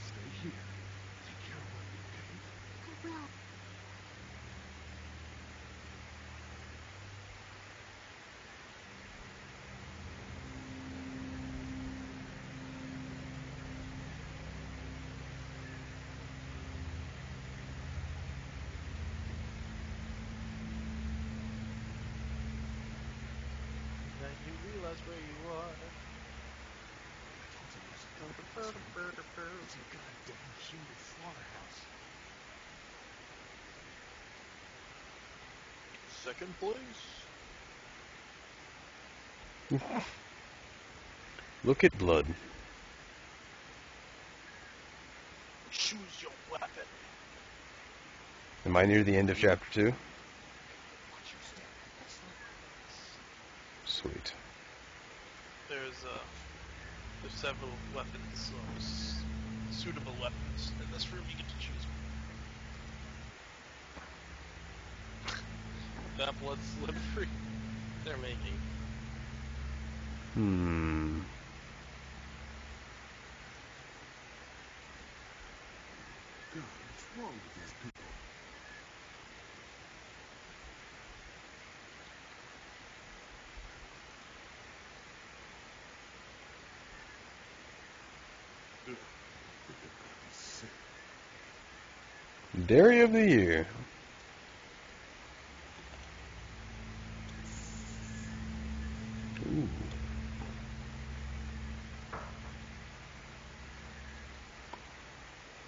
Stay here. Take care of Wendy, okay? I will. Then you realize where you are. I told you it was It's a goddamn human slaughterhouse. Look at blood. Choose your weapon. Am I near the end of chapter two? Watch your step. That's not Sweet. There's uh, there's several weapons, s- suitable weapons in this room. You get to choose that blood slippery they're making. Hmm. God, what's wrong with these people? Ugh, I think they're gonna be sick. Dairy of the year.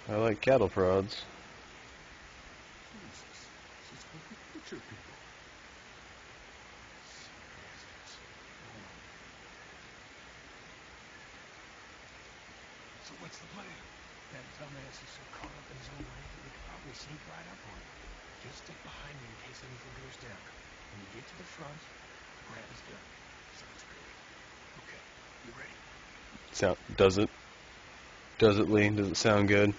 I like cattle prods. So what's the plan? That dumbass is so caught up in his own life that he could probably sneak right up on him. Just stick behind me in case anything goes down. When you get to the front, grab his gun. Sounds good. Okay, you ready? Sound does it? Does it, Lee? Does it sound good?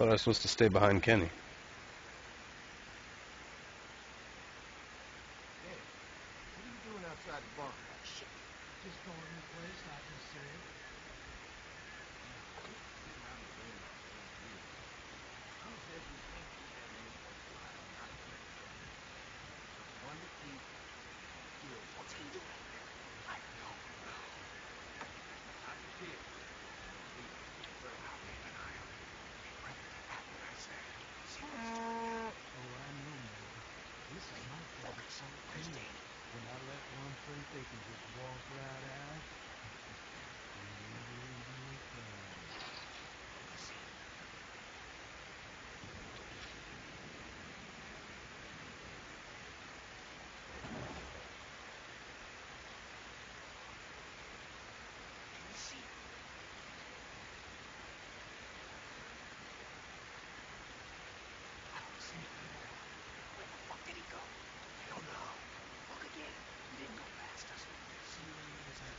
Thought I was supposed to stay behind Kenny. Hey, what are you doing outside the bar? Just going to the place I just said. Sitting around the room like that is weird. Mom says you can't keep that many folks alive and not collect something. It's one to keep, good. What's he doing? I don't know. Not the kid. Leave it. Sir, I'll keep an eye on him. Be ready to act when I say. Oh, I know, man. This is my favorite song. Where's too. Danny? When I let one think they can just walk right out. I don't see him anymore. Where the fuck did he go? I don't know. Look again. He didn't go past us. See where he is at.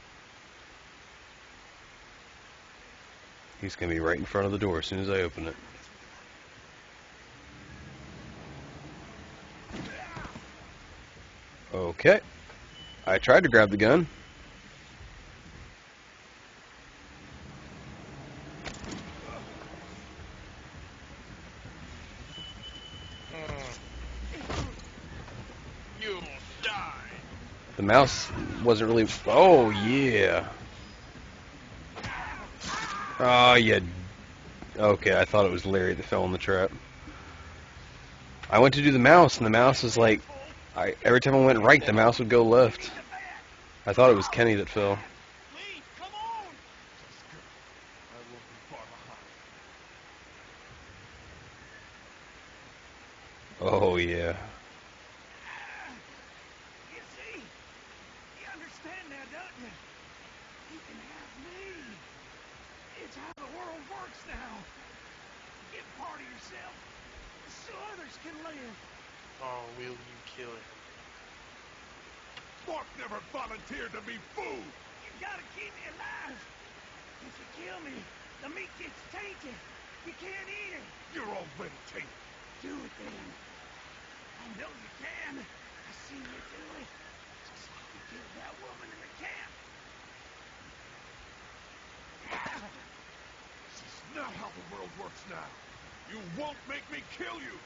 He's gonna be right in front of the door as soon as I open it. Okay. I tried to grab the gun. Hmm. You die. The mouse wasn't really. Oh yeah. Oh yeah. Okay, I thought it was Larry that fell in the trap. I went to do the mouse, and the mouse was like, I every time I went right, the mouse would go left. I thought it was Kenny that fell. Lee, come on! I won't be far behind. Oh yeah. You see? You understand now, don't you? You can have me. It's how the world works now. Give part of yourself so others can live. Oh, will you kill him? Mark never volunteered to be food. You gotta keep me alive. If you kill me, the meat gets tainted. You can't eat it. You're already tainted. Do it then. I know you can. I seen you do it. Just like you killed that woman in the camp. This is not how the world works now. You won't make me kill you.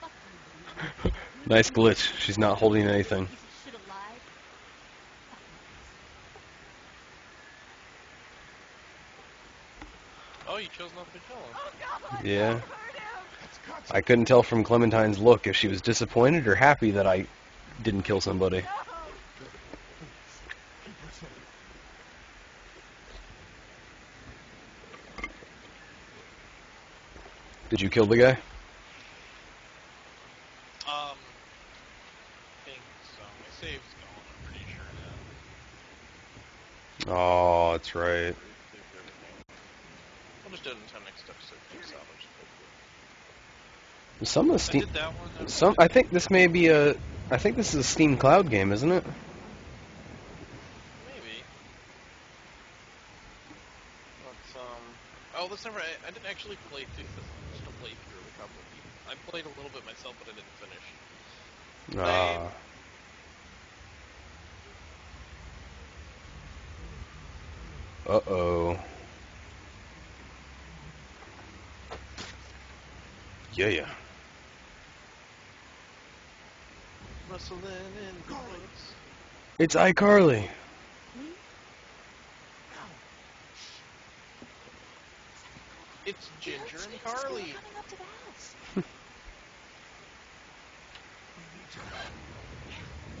Fuck you, Lee. Nice glitch. She's not holding anything. Piece of shit alive. Oh, you chose not to kill him. Oh, God! Yeah. Hurt him! That's cuts. I couldn't tell from Clementine's look if she was disappointed or happy that I didn't kill somebody. No! Keep her safe. Did you kill the guy? Um, think so. My save's gone, I'm pretty sure now. Oh, that's right. I'll just do it until next episode. for salvage. Some of I Steam, that one. some. I think this may be a. I think this is a Steam Cloud game, isn't it? Maybe. But, um... Oh, that's never... I, I didn't actually play through this. Just a playthrough with a couple of people. I played a little bit myself, but I didn't finish. Ah. Uh oh. Yeah, yeah. Rustling in the. It's iCarly. Hmm? It's Ginger and Carly. coming up the you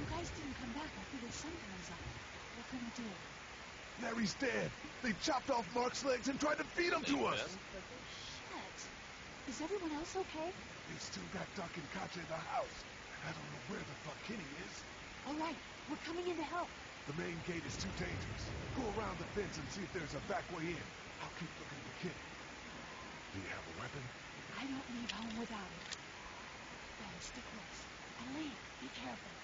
guys didn't come back. I figured something was up. What can we do? Larry's dead. They chopped off Mark's legs and tried to feed him to us. Shit. Is everyone else okay? They still got Duck and Katjaa in the house. I don't know where the fuck Kenny is. All right, we're coming in to help. The main gate is too dangerous. Go around the fence and see if there's a back way in. I'll keep looking for Kenny. Do you have a weapon? I don't leave home without it. Ben, stick close. And Lee, be careful.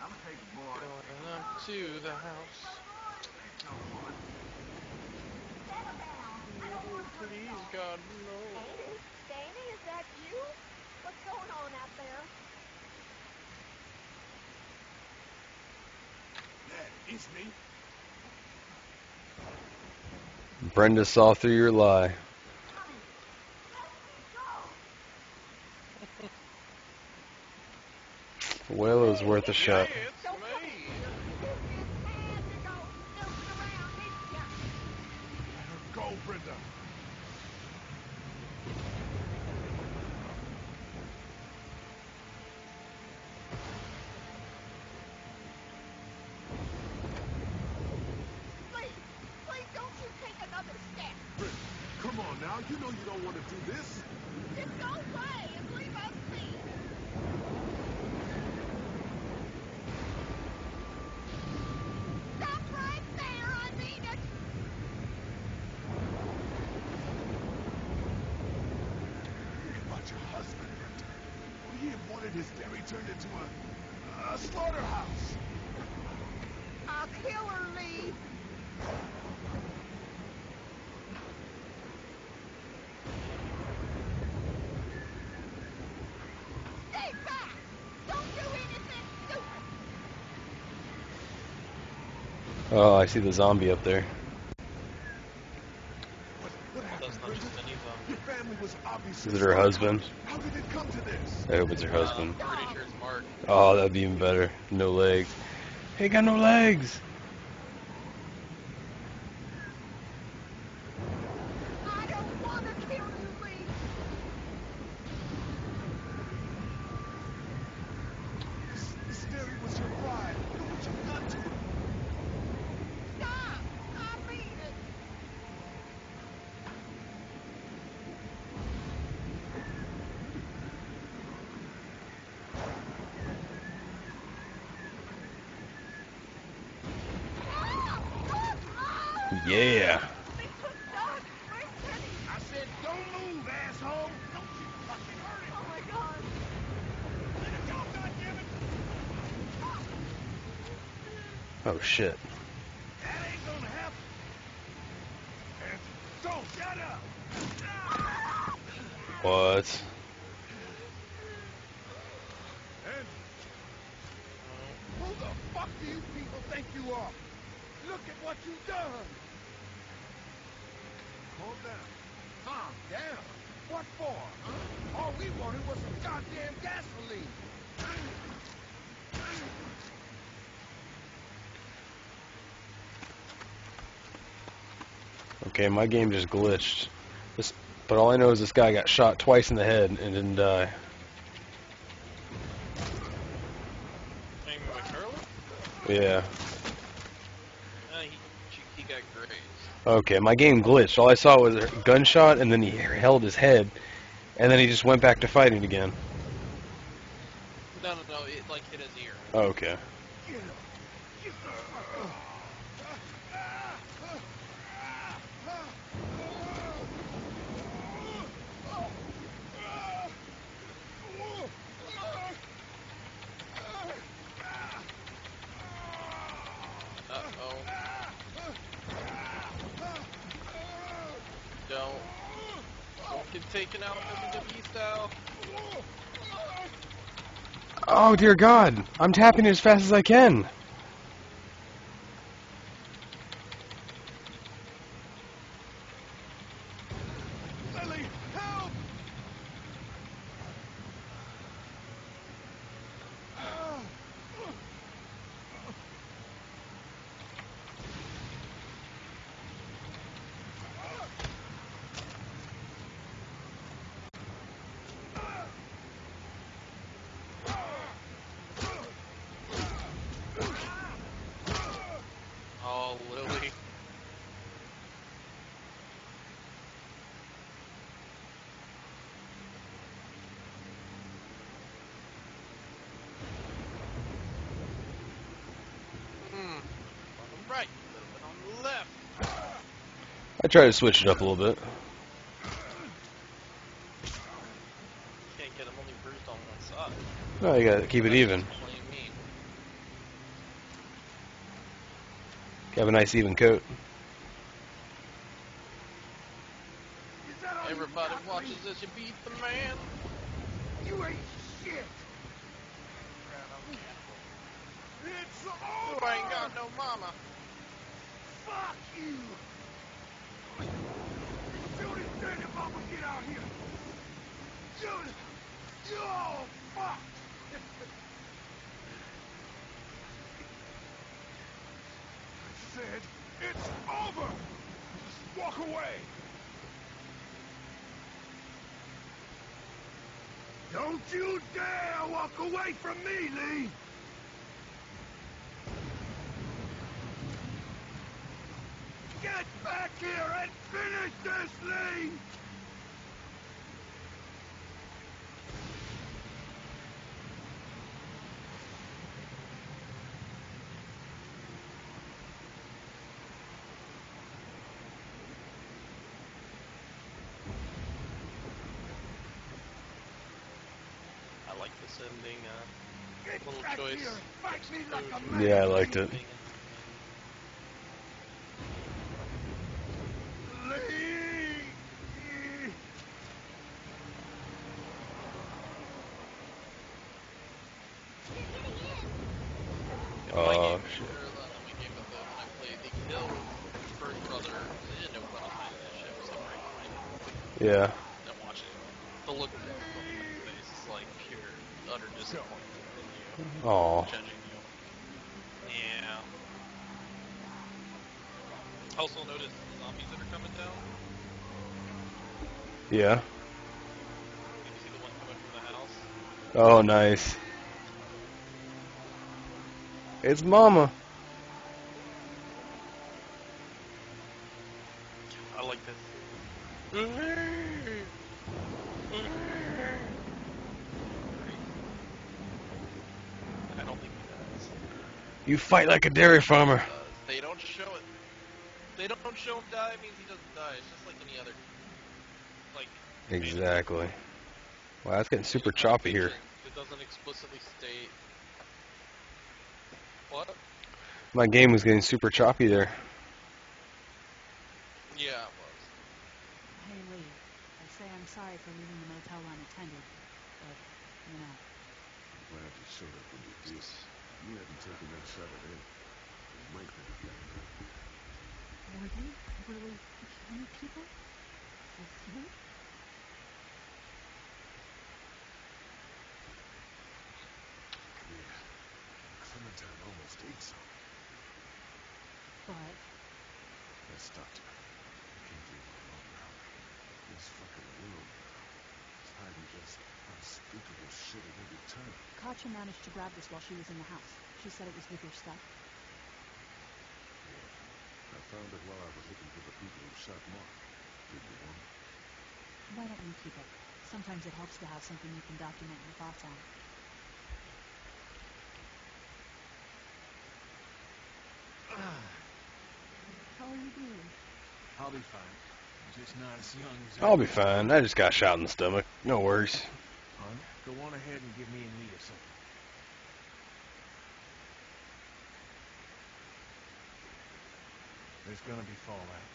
I'm gonna take the boy. Going up to the house. Please, God, no. Danny? Danny, is that you? What's going on out there? Dad, it's me. Brenda saw through your lie. Well, it was worth a shot. Hey, it's Don't me. You just had to go snooping around, didn't ya? Let her go, Brenda. Please, please don't you take another step. Brenda, come on now. You know you don't want to do this. Just go away and leave us be. Stop right there, I mean it. Think about your husband, Brenda. He had wanted his dairy turned into a, a slaughterhouse. I'll kill her, Lee. Stay back! Don't do anything stupid! Oh, I see the zombie up there. What, what happened, not just any zombie. Your family was. Is it her husband? How did it come to this? I hope it's her husband. Uh, sure it's. Oh, that'd be even better. No legs. Hey, got no legs. I don't want to kill you, Lee. This, this dairy was your bride. Look what you've done to her. Stop! I mean it. Ah! Ah! Ah! Yeah. They took Doug. Where's Kenny? I said, don't move, asshole. Don't you fucking hurt him. Oh my God. Let him go, goddammit. Oh shit. That ain't gonna happen. And don't Shut up. What? And Who the fuck do you people think you are? Look at what you've done. calm down. Calm down. What for, huh? All we wanted was some goddamn gasoline. Okay, my game just glitched. This, but all I know is this guy got shot twice in the head and didn't die. Yeah. Uh, he, he. Okay, my game glitched. All I saw was a gunshot, and then he held his head, and then he just went back to fighting again. No, no, no. It like hit his ear. Okay. Get him. Get Uh oh. Don't. Get taken out WWE style. Oh dear God! I'm tapping as fast as I can. Lily. Hmm. On the right, a little bit on the left. I try to switch it up a little bit. Can't get him only bruised on one side. No, you gotta keep it even. Have a nice even coat. Everybody watches as you beat the man. You ain't shit. It's over. Who ain't got no mama? Fuck you. Judy, turn your mama get out here. Judy. Oh, fuck. I said it's over. Just walk away. Don't you dare walk from me, Lee! Get back here and finish this, Lee! I like this ending. Uh, little choice. here and fight me like! Yeah, I liked it. Lee! Oh, shit. We utter disappointment in you. Aw. Judging you. Yeah. Also notice the zombies that are coming down. Yeah. Did you see the one coming from the house? Oh, nice. It's Mama. I like this. I don't think he does. You fight like a dairy farmer. They don't show it. They don't show him die. Means he doesn't die. It's just like any other. Like Exactly. Wow, that's getting super choppy here. it doesn't explicitly state. What? My game was getting super choppy there. Yeah, it was. Hey, Lee. I say I'm sorry for leaving the motel unattended, but, you know, Glad you showed up when you did. You hadn't taken that shot at Ed. You might have gotten out. were you really killing people? With you? Yeah. Clementine almost ate some. But, I stopped her. I can't leave her alone now. This fucking world now. It's hiding just unspeakable shit at every turn. Katjaa managed to this while she was in the house. She said it was with your stuff. Yeah. I found it while I was looking for the people who shot Mark. Did you want it? Why don't you keep it? Sometimes it helps to have something you can document your thoughts on. How are you doing? I'll be fine. Just not as young as I'll be fine. I just got shot in the stomach. No worries. Hon, go on ahead and give me and Leah something. There's gonna be fallout.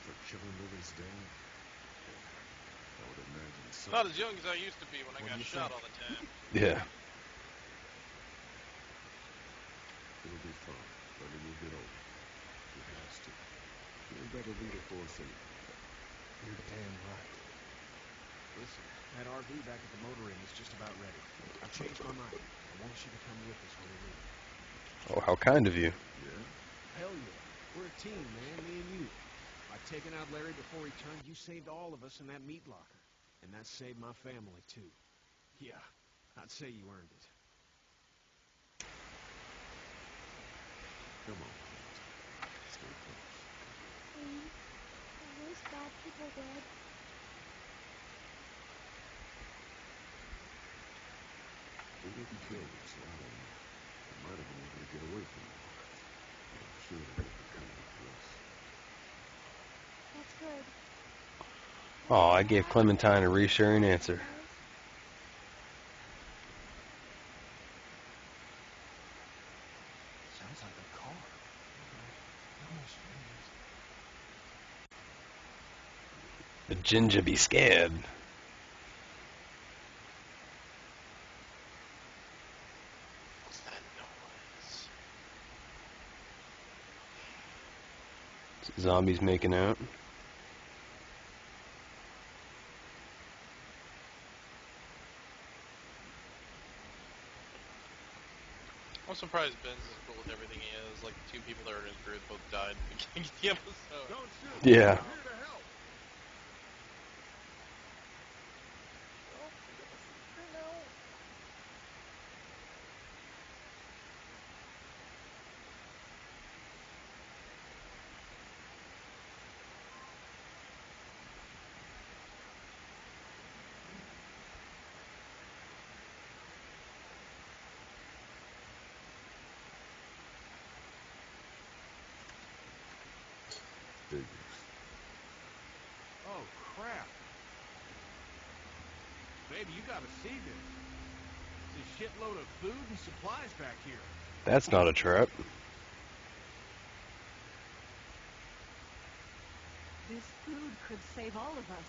For killing Lilly's dad? Yeah. I would imagine so. Not as young as I used to be when I What got shot think? all the time. Yeah. It'll be fun, but when you get older, it has to. You ain't better lead it for us anyway. You're damn right. Listen, that RV back at the motor inn is just about ready. I've changed my mind. I want you to come with us when we leave. Oh, how kind of you. Yeah. Hell yeah. We're a team, man, me and you. By taking out Larry before he turned, you saved all of us in that meat locker. And that saved my family, too. Yeah, I'd say you earned it. Come on. Those bad people dead? Didn't get away from the walkers. But I'm sure they won't be coming for us. That's good. Oh, I gave Clementine a reassuring answer. Sounds like a car. Almost strangers. The ginger be scared. Zombies making out. I'm surprised Ben's as cool with everything he is. Like the two people that were in his group both died in the beginning of the episode. Don't shoot. Yeah. Baby, you gotta see this. There's a shitload of food and supplies back here. That's not a trap. This food could save all of us.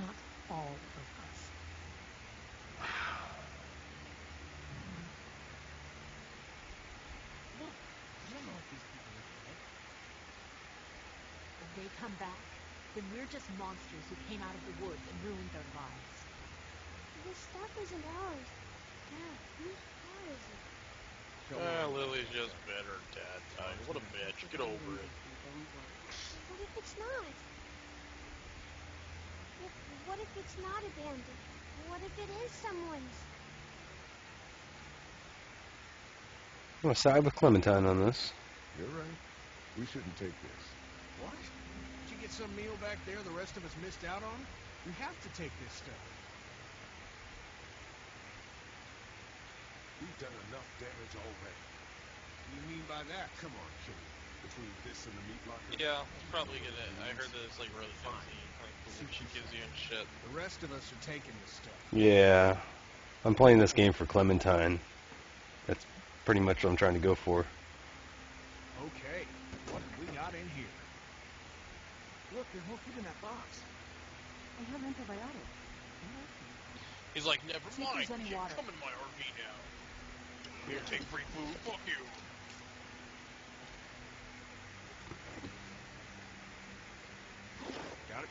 Not all of us. Look, I don't know if these people are dead. When they come back, then we're just monsters who came out of the woods and ruined their lives. This stuff isn't ours. Dad, whose car is it? Ah, Lilly's just better dad type. What a bitch. Get over it. What if it's not? What, what if it's not abandoned? What if it is someone's? I'm gonna side with Clementine on this. You're right. We shouldn't take this. What? Did you get some meal back there the rest of us missed out on? We have to take this stuff. We've done enough damage already. What do you mean by that? Come on, Kitty. Between this and the meat locker. Yeah, it's probably gonna. I heard that it's like really fancy, like the she gives you and shit. The rest of us are taking this stuff. Yeah. I'm playing this game for Clementine. That's pretty much what I'm trying to go for. Okay, what have we got in here? Look, there's more food in that box. I have antibiotics. He's like, never See mind. there's any You can't water. come in my RV now. Here, take free food. Fuck you. Got it?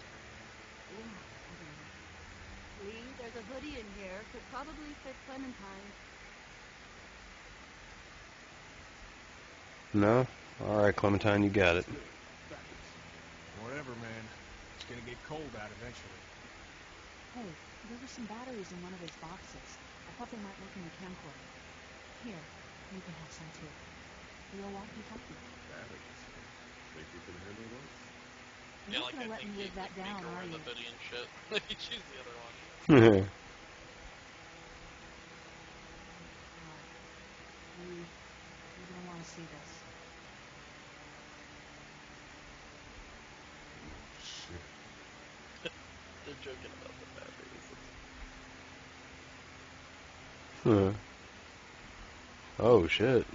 Lee, there's a hoodie in here. Could probably fit Clementine. No? Alright, Clementine, you got it. Whatever, man. It's gonna get cold out eventually. Hey, there were some batteries in one of his boxes. I thought they might work in the camcorder. Here, you can have some too. We'll walkie-talkie. Batteries. Think you can handle those? You're Yeah, not like gonna I let think me he live that down, Miko are in you? the hoodie and shit. She's the other one. Lee, you're gonna want to see this. Shit. They're joking about the. Huh. Oh, shit.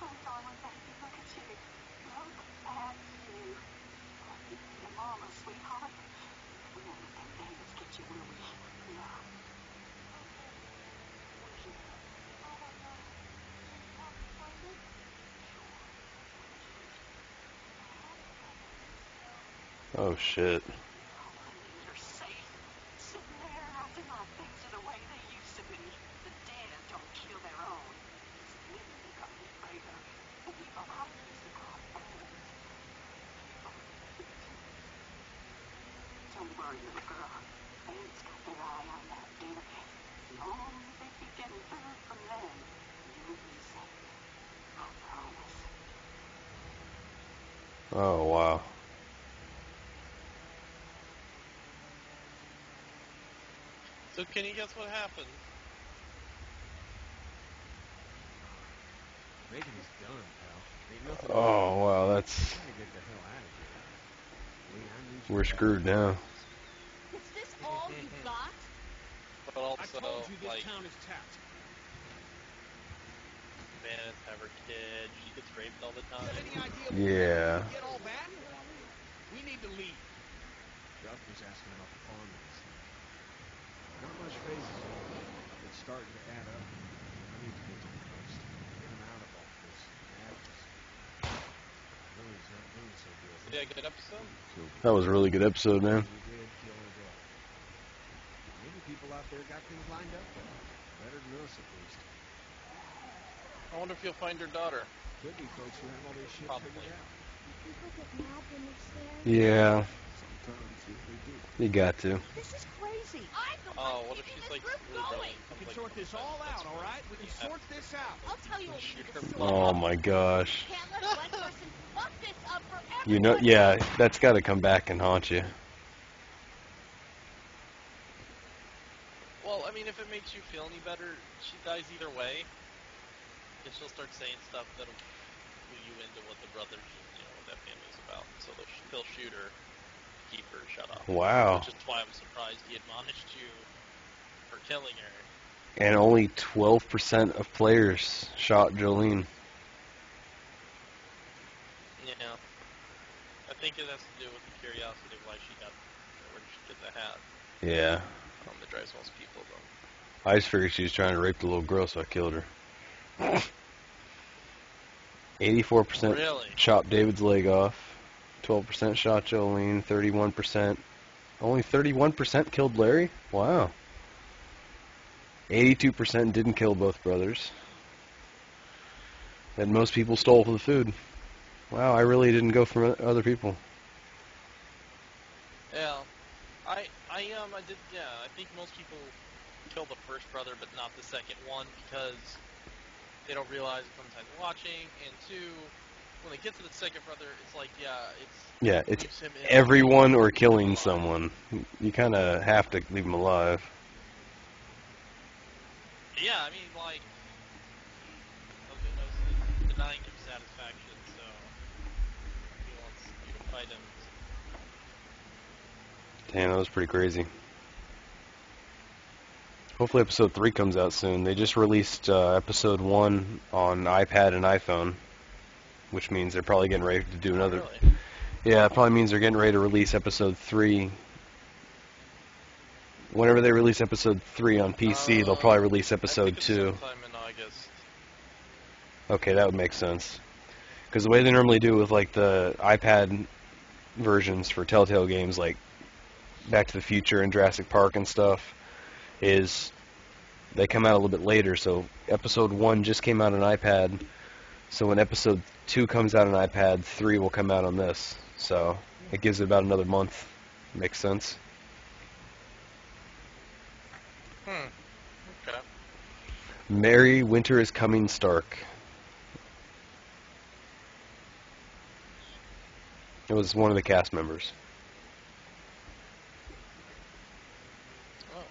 Oh, darling baby, look at you. Look at you. Your mama, sweetheart. We won't let them bandits get you, will we? No. Oh, shit. You're safe. Sitting there acting like things are the way they used to be. The worry, little girl. They's got their eye on that dinner. As long as they keep getting food from them, you'll be safe. I promise. Oh wow. So can you guess what happened? Megan is done, pal. Oh wow, that's we're screwed get the hell out of here. Lee, I need you we're back. screwed now. Is this all you got? But I also, told you this like, town is tapped. Vanessa have her kid. She gets raped all the You time. have any idea what Yeah. we get all back? We need to leave. Duff was asking about the farm lease. Not much phases on it. It's starting to add up. I need to get to the coast. Get him out of all this madness. Lilly's not doing so good. Yeah, good episode. That was a really good episode, man. We did kill her dad. Maybe people out there got things lined up better. Better than us, at least. I wonder if you'll find her daughter. Could be folks who have all this shit Probably. figured out. People get mad when they're scared. Yeah, Sometimes yeah, they do. you got to. This is crazy. I'm the Oh, one what if she's like really going. We can Like, sort this all out, all right? We can Yeah. sort this out. I'll tell you what we need to sort Oh my gosh. Can't let one person fuck this up for everyone. You know, yeah, that's got to come back and haunt you. Well, I mean, if it makes you feel any better, she dies either way. Because she'll start saying stuff that'll clue you into what the brothers, you know, what that family's about. So they'll, they'll shoot her, keep her shut up. Wow. Which is why I'm surprised he admonished you for killing her. And only 12% of players shot Jolene. You know, I think it has to do with the curiosity of why she got, where did she get the hat? Yeah. Um, that drives most people, though. I just figured she was trying to rape the little girl, so I killed her. 84% Really? chopped David's leg off. 12% shot Jolene. 31%. Only 31% killed Larry? Wow. 82% didn't kill both brothers. And most people stole for the food. Wow, I really didn't go for other people. Yeah, I, I, um, I did, yeah, I think most people kill the first brother, but not the second one, because they don't realize it sometimes watching, and two, when they get to the second brother, it's like, yeah, it's, Yeah, it's leaves him in everyone or killing someone. You kind of have to leave them alive. Yeah, I mean, like, denying him satisfaction, so he wants you to fight him. Damn, that was pretty crazy. Hopefully, episode three comes out soon. They just released uh, episode one on iPad and iPhone, which means they're probably getting ready to do another. Really? Yeah, it probably means they're getting ready to release episode three. Whenever they release episode three on PC, they'll Uh, probably release episode two. sometime in August. Okay, that would make sense. Because the way they normally do with like the iPad versions for Telltale games, like Back to the Future and Jurassic Park and stuff, is they come out a little bit later. So episode one just came out on iPad. So when episode two comes out on iPad, three will come out on this. So it gives it about another month. Makes sense. Hmm. Okay. Merry Winter is Coming Stark. It was one of the cast members. Oh.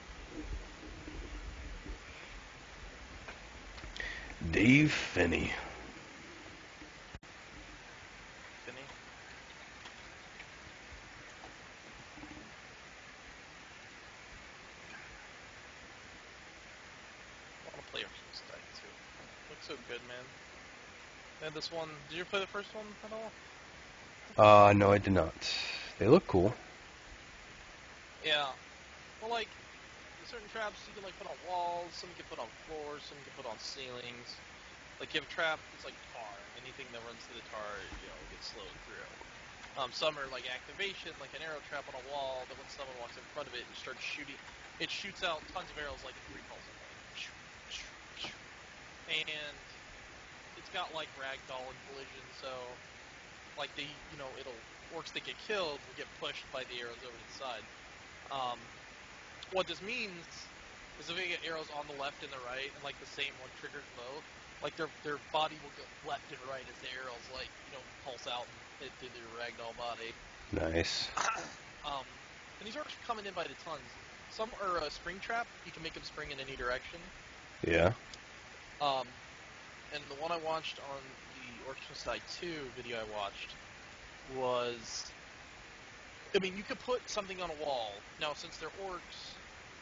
Dave Fennoy. Fennoy? I want to play Orphan's Dead too. Looks so good, man. And this one, did you play the first one at all? Uh, no, I did not. They look cool. Yeah. Well, like, certain traps you can like put on walls, some you can put on floors, some you can put on ceilings. Like you have a trap, it's like tar. Anything that runs through the tar, you know, gets slowed through. Um, some are like activation, like an arrow trap on a wall that when someone walks in front of it and starts shooting, it shoots out tons of arrows like it repulses them. And it's got like ragdoll and collision, so like the you know it'll orcs that get killed will get pushed by the arrows over to the side. Um, what this means is if they get arrows on the left and the right, and like the same one triggers both, like their their body will go left and right as the arrows like you know pulse out and hit through their ragdoll body. Nice. Um, and these orcs are coming in by the tons. Some are a spring trap. You can make them spring in any direction. Yeah. Um, and the one I watched on Orcs Side 2 video I watched was. I mean, you could put something on a wall. Now, since they're orcs,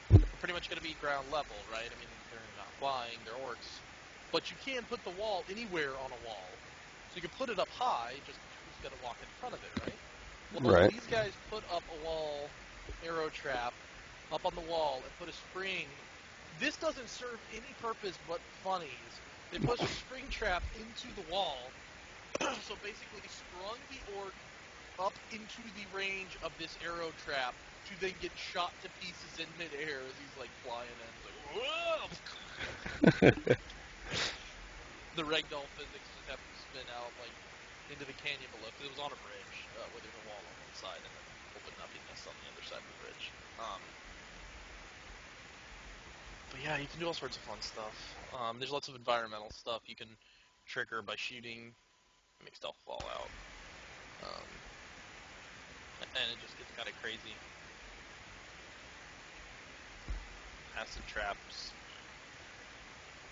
they're pretty much going to be ground level, right? I mean, they're not flying, they're orcs. But you can put the wall anywhere on a wall. So you can put it up high, just who's got to walk in front of it, right? Well, Right. these guys put up a wall arrow trap up on the wall and put a spring. This doesn't serve any purpose but funnies. They put a spring trap into the wall, so basically sprung the orc up into the range of this arrow trap to then get shot to pieces in midair as he's like flying in. Like, whoa! the ragdoll physics just have to spin out like into the canyon below because it was on a bridge uh, where there's a wall on one side and then open nothingness on the other side of the bridge. Um, but yeah, you can do all sorts of fun stuff. Um, there's lots of environmental stuff you can trigger by shooting, make stuff fall out. Um, and it just gets kind of crazy. Acid traps,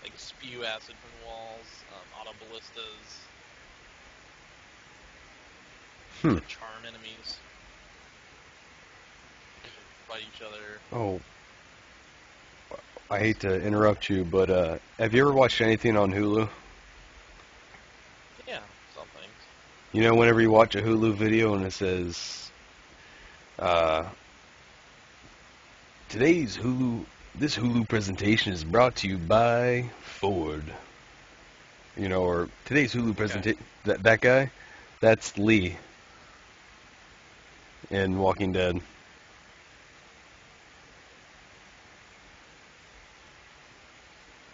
like spew acid from the walls, um, auto ballistas, Hmm. charm enemies, fight each other. Oh. I hate to interrupt you, but uh, have you ever watched anything on Hulu? Yeah, something. You know, whenever you watch a Hulu video and it says, uh, today's Hulu, this Hulu presentation is brought to you by Ford. You know, or today's Hulu presentation, that, that guy, that's Lee in Walking Dead.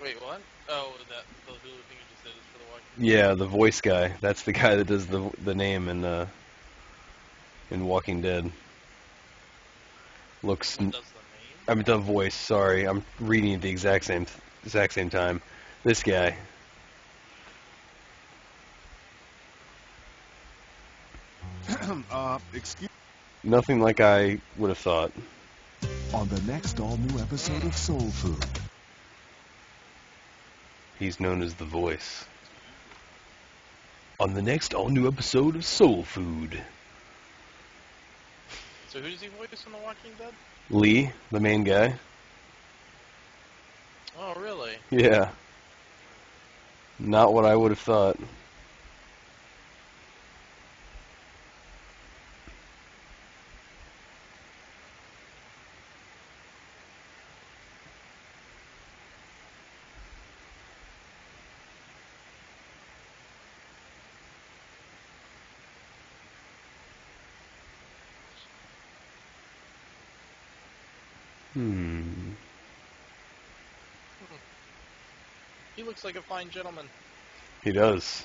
Wait, what? Oh, that the Hulu thing you just did is for the walking. Yeah, the voice guy. That's the guy that does the the name in uh, in Walking Dead. Looks What does? I mean the voice. Sorry, I'm reading at the exact same exact same time. This guy. uh, excuse Nothing like I would have thought. On the next all-new episode of Soul Food. He's known as the voice. On the next all new episode of Soul Food, So who does he voice in The Walking Dead? Lee, the main guy. Oh, really? Yeah. Not what I would have thought. Looks like a fine gentleman. He does.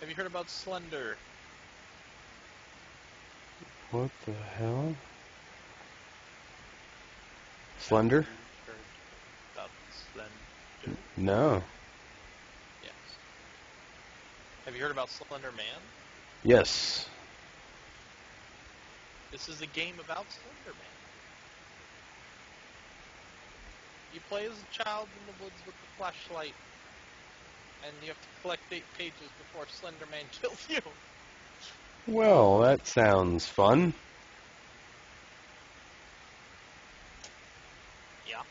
Have you heard about Slender? What the hell? Slender? Slender? No. Yes. Have you heard about Slender Man? Yes. This is a game about Slender Man. You play as a child in the woods with the flashlight, and you have to collect eight pages before Slender Man kills you. Well, that sounds fun. Yeah.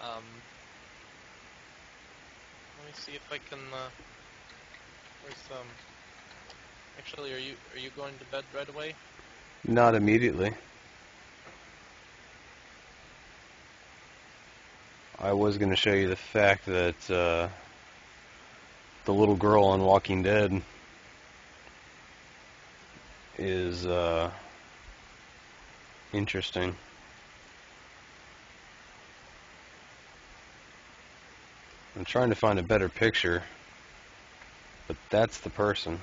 Um. Let me see if I can. Uh, where's um. Actually, are you are you going to bed right away? Not immediately. I was going to show you the fact that uh, the little girl on Walking Dead is uh, interesting. I'm trying to find a better picture, but that's the person.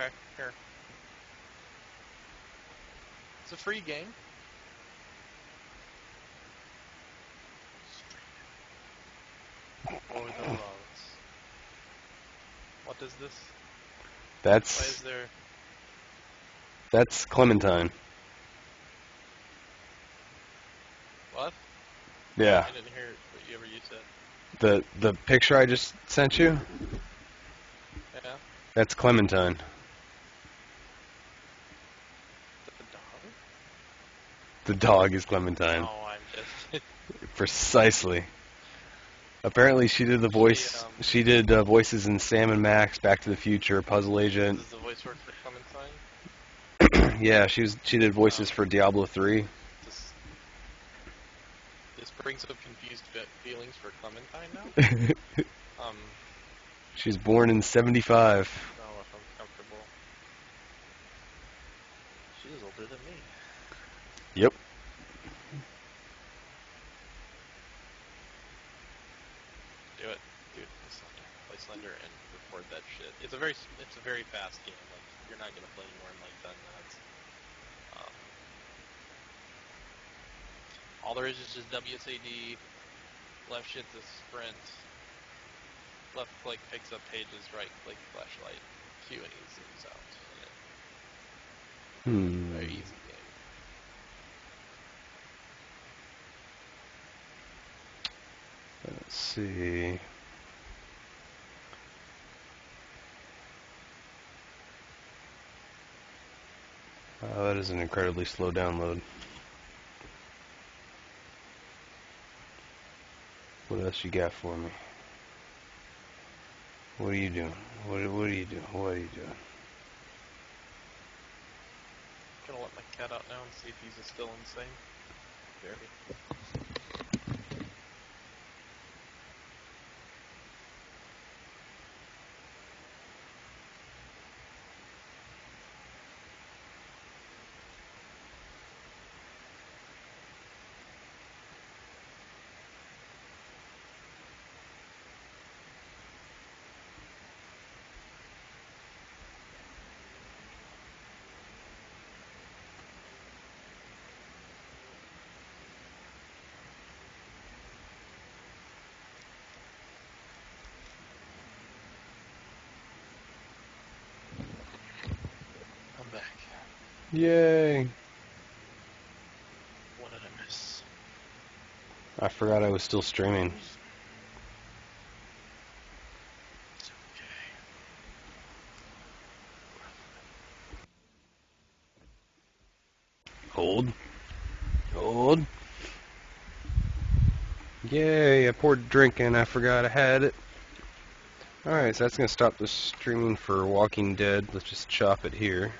Okay, here. It's a free game. Or the roads. What is this? Why That's is there? that's Clementine. What? Yeah. I didn't hear what you ever you said. The the picture I just sent you, Yeah. that's Clementine. The dog? The dog is Clementine. No, I'm just. Precisely. Apparently, she did the voice. um, She did uh, voices in Sam and Max, Back to the Future, Puzzle Agent. Does the voice work for Clementine? yeah, she was. She did voices for Diablo 3. This, this brings up confused feelings for Clementine now. um, She's born in '75. no, if I'm comfortable. She is older than me. Yep. Do it, dude. Play Slender. Play Slender and record that shit. It's a very, it's a very fast game. Like you're not gonna play more in like ten minutes. Um, all there is is just WSAD. Left shift to sprint. Left click picks up pages. Right click flashlight. Q and E zooms out. Hmm. very easy game. Let's see. Oh, that is an incredibly slow download. What else you got for me? What are you doing? What, what are you doing? What are you doing? I'm Gonna let my cat out now and see if he's still insane. Very. I'm back. Yay! What did I miss? I forgot I was still streaming. It's okay. Hold. Hold. Yay, I poured a drink in. I forgot I had it. Alright, so that's going to stop the streaming for Walking Dead. Let's just chop it here.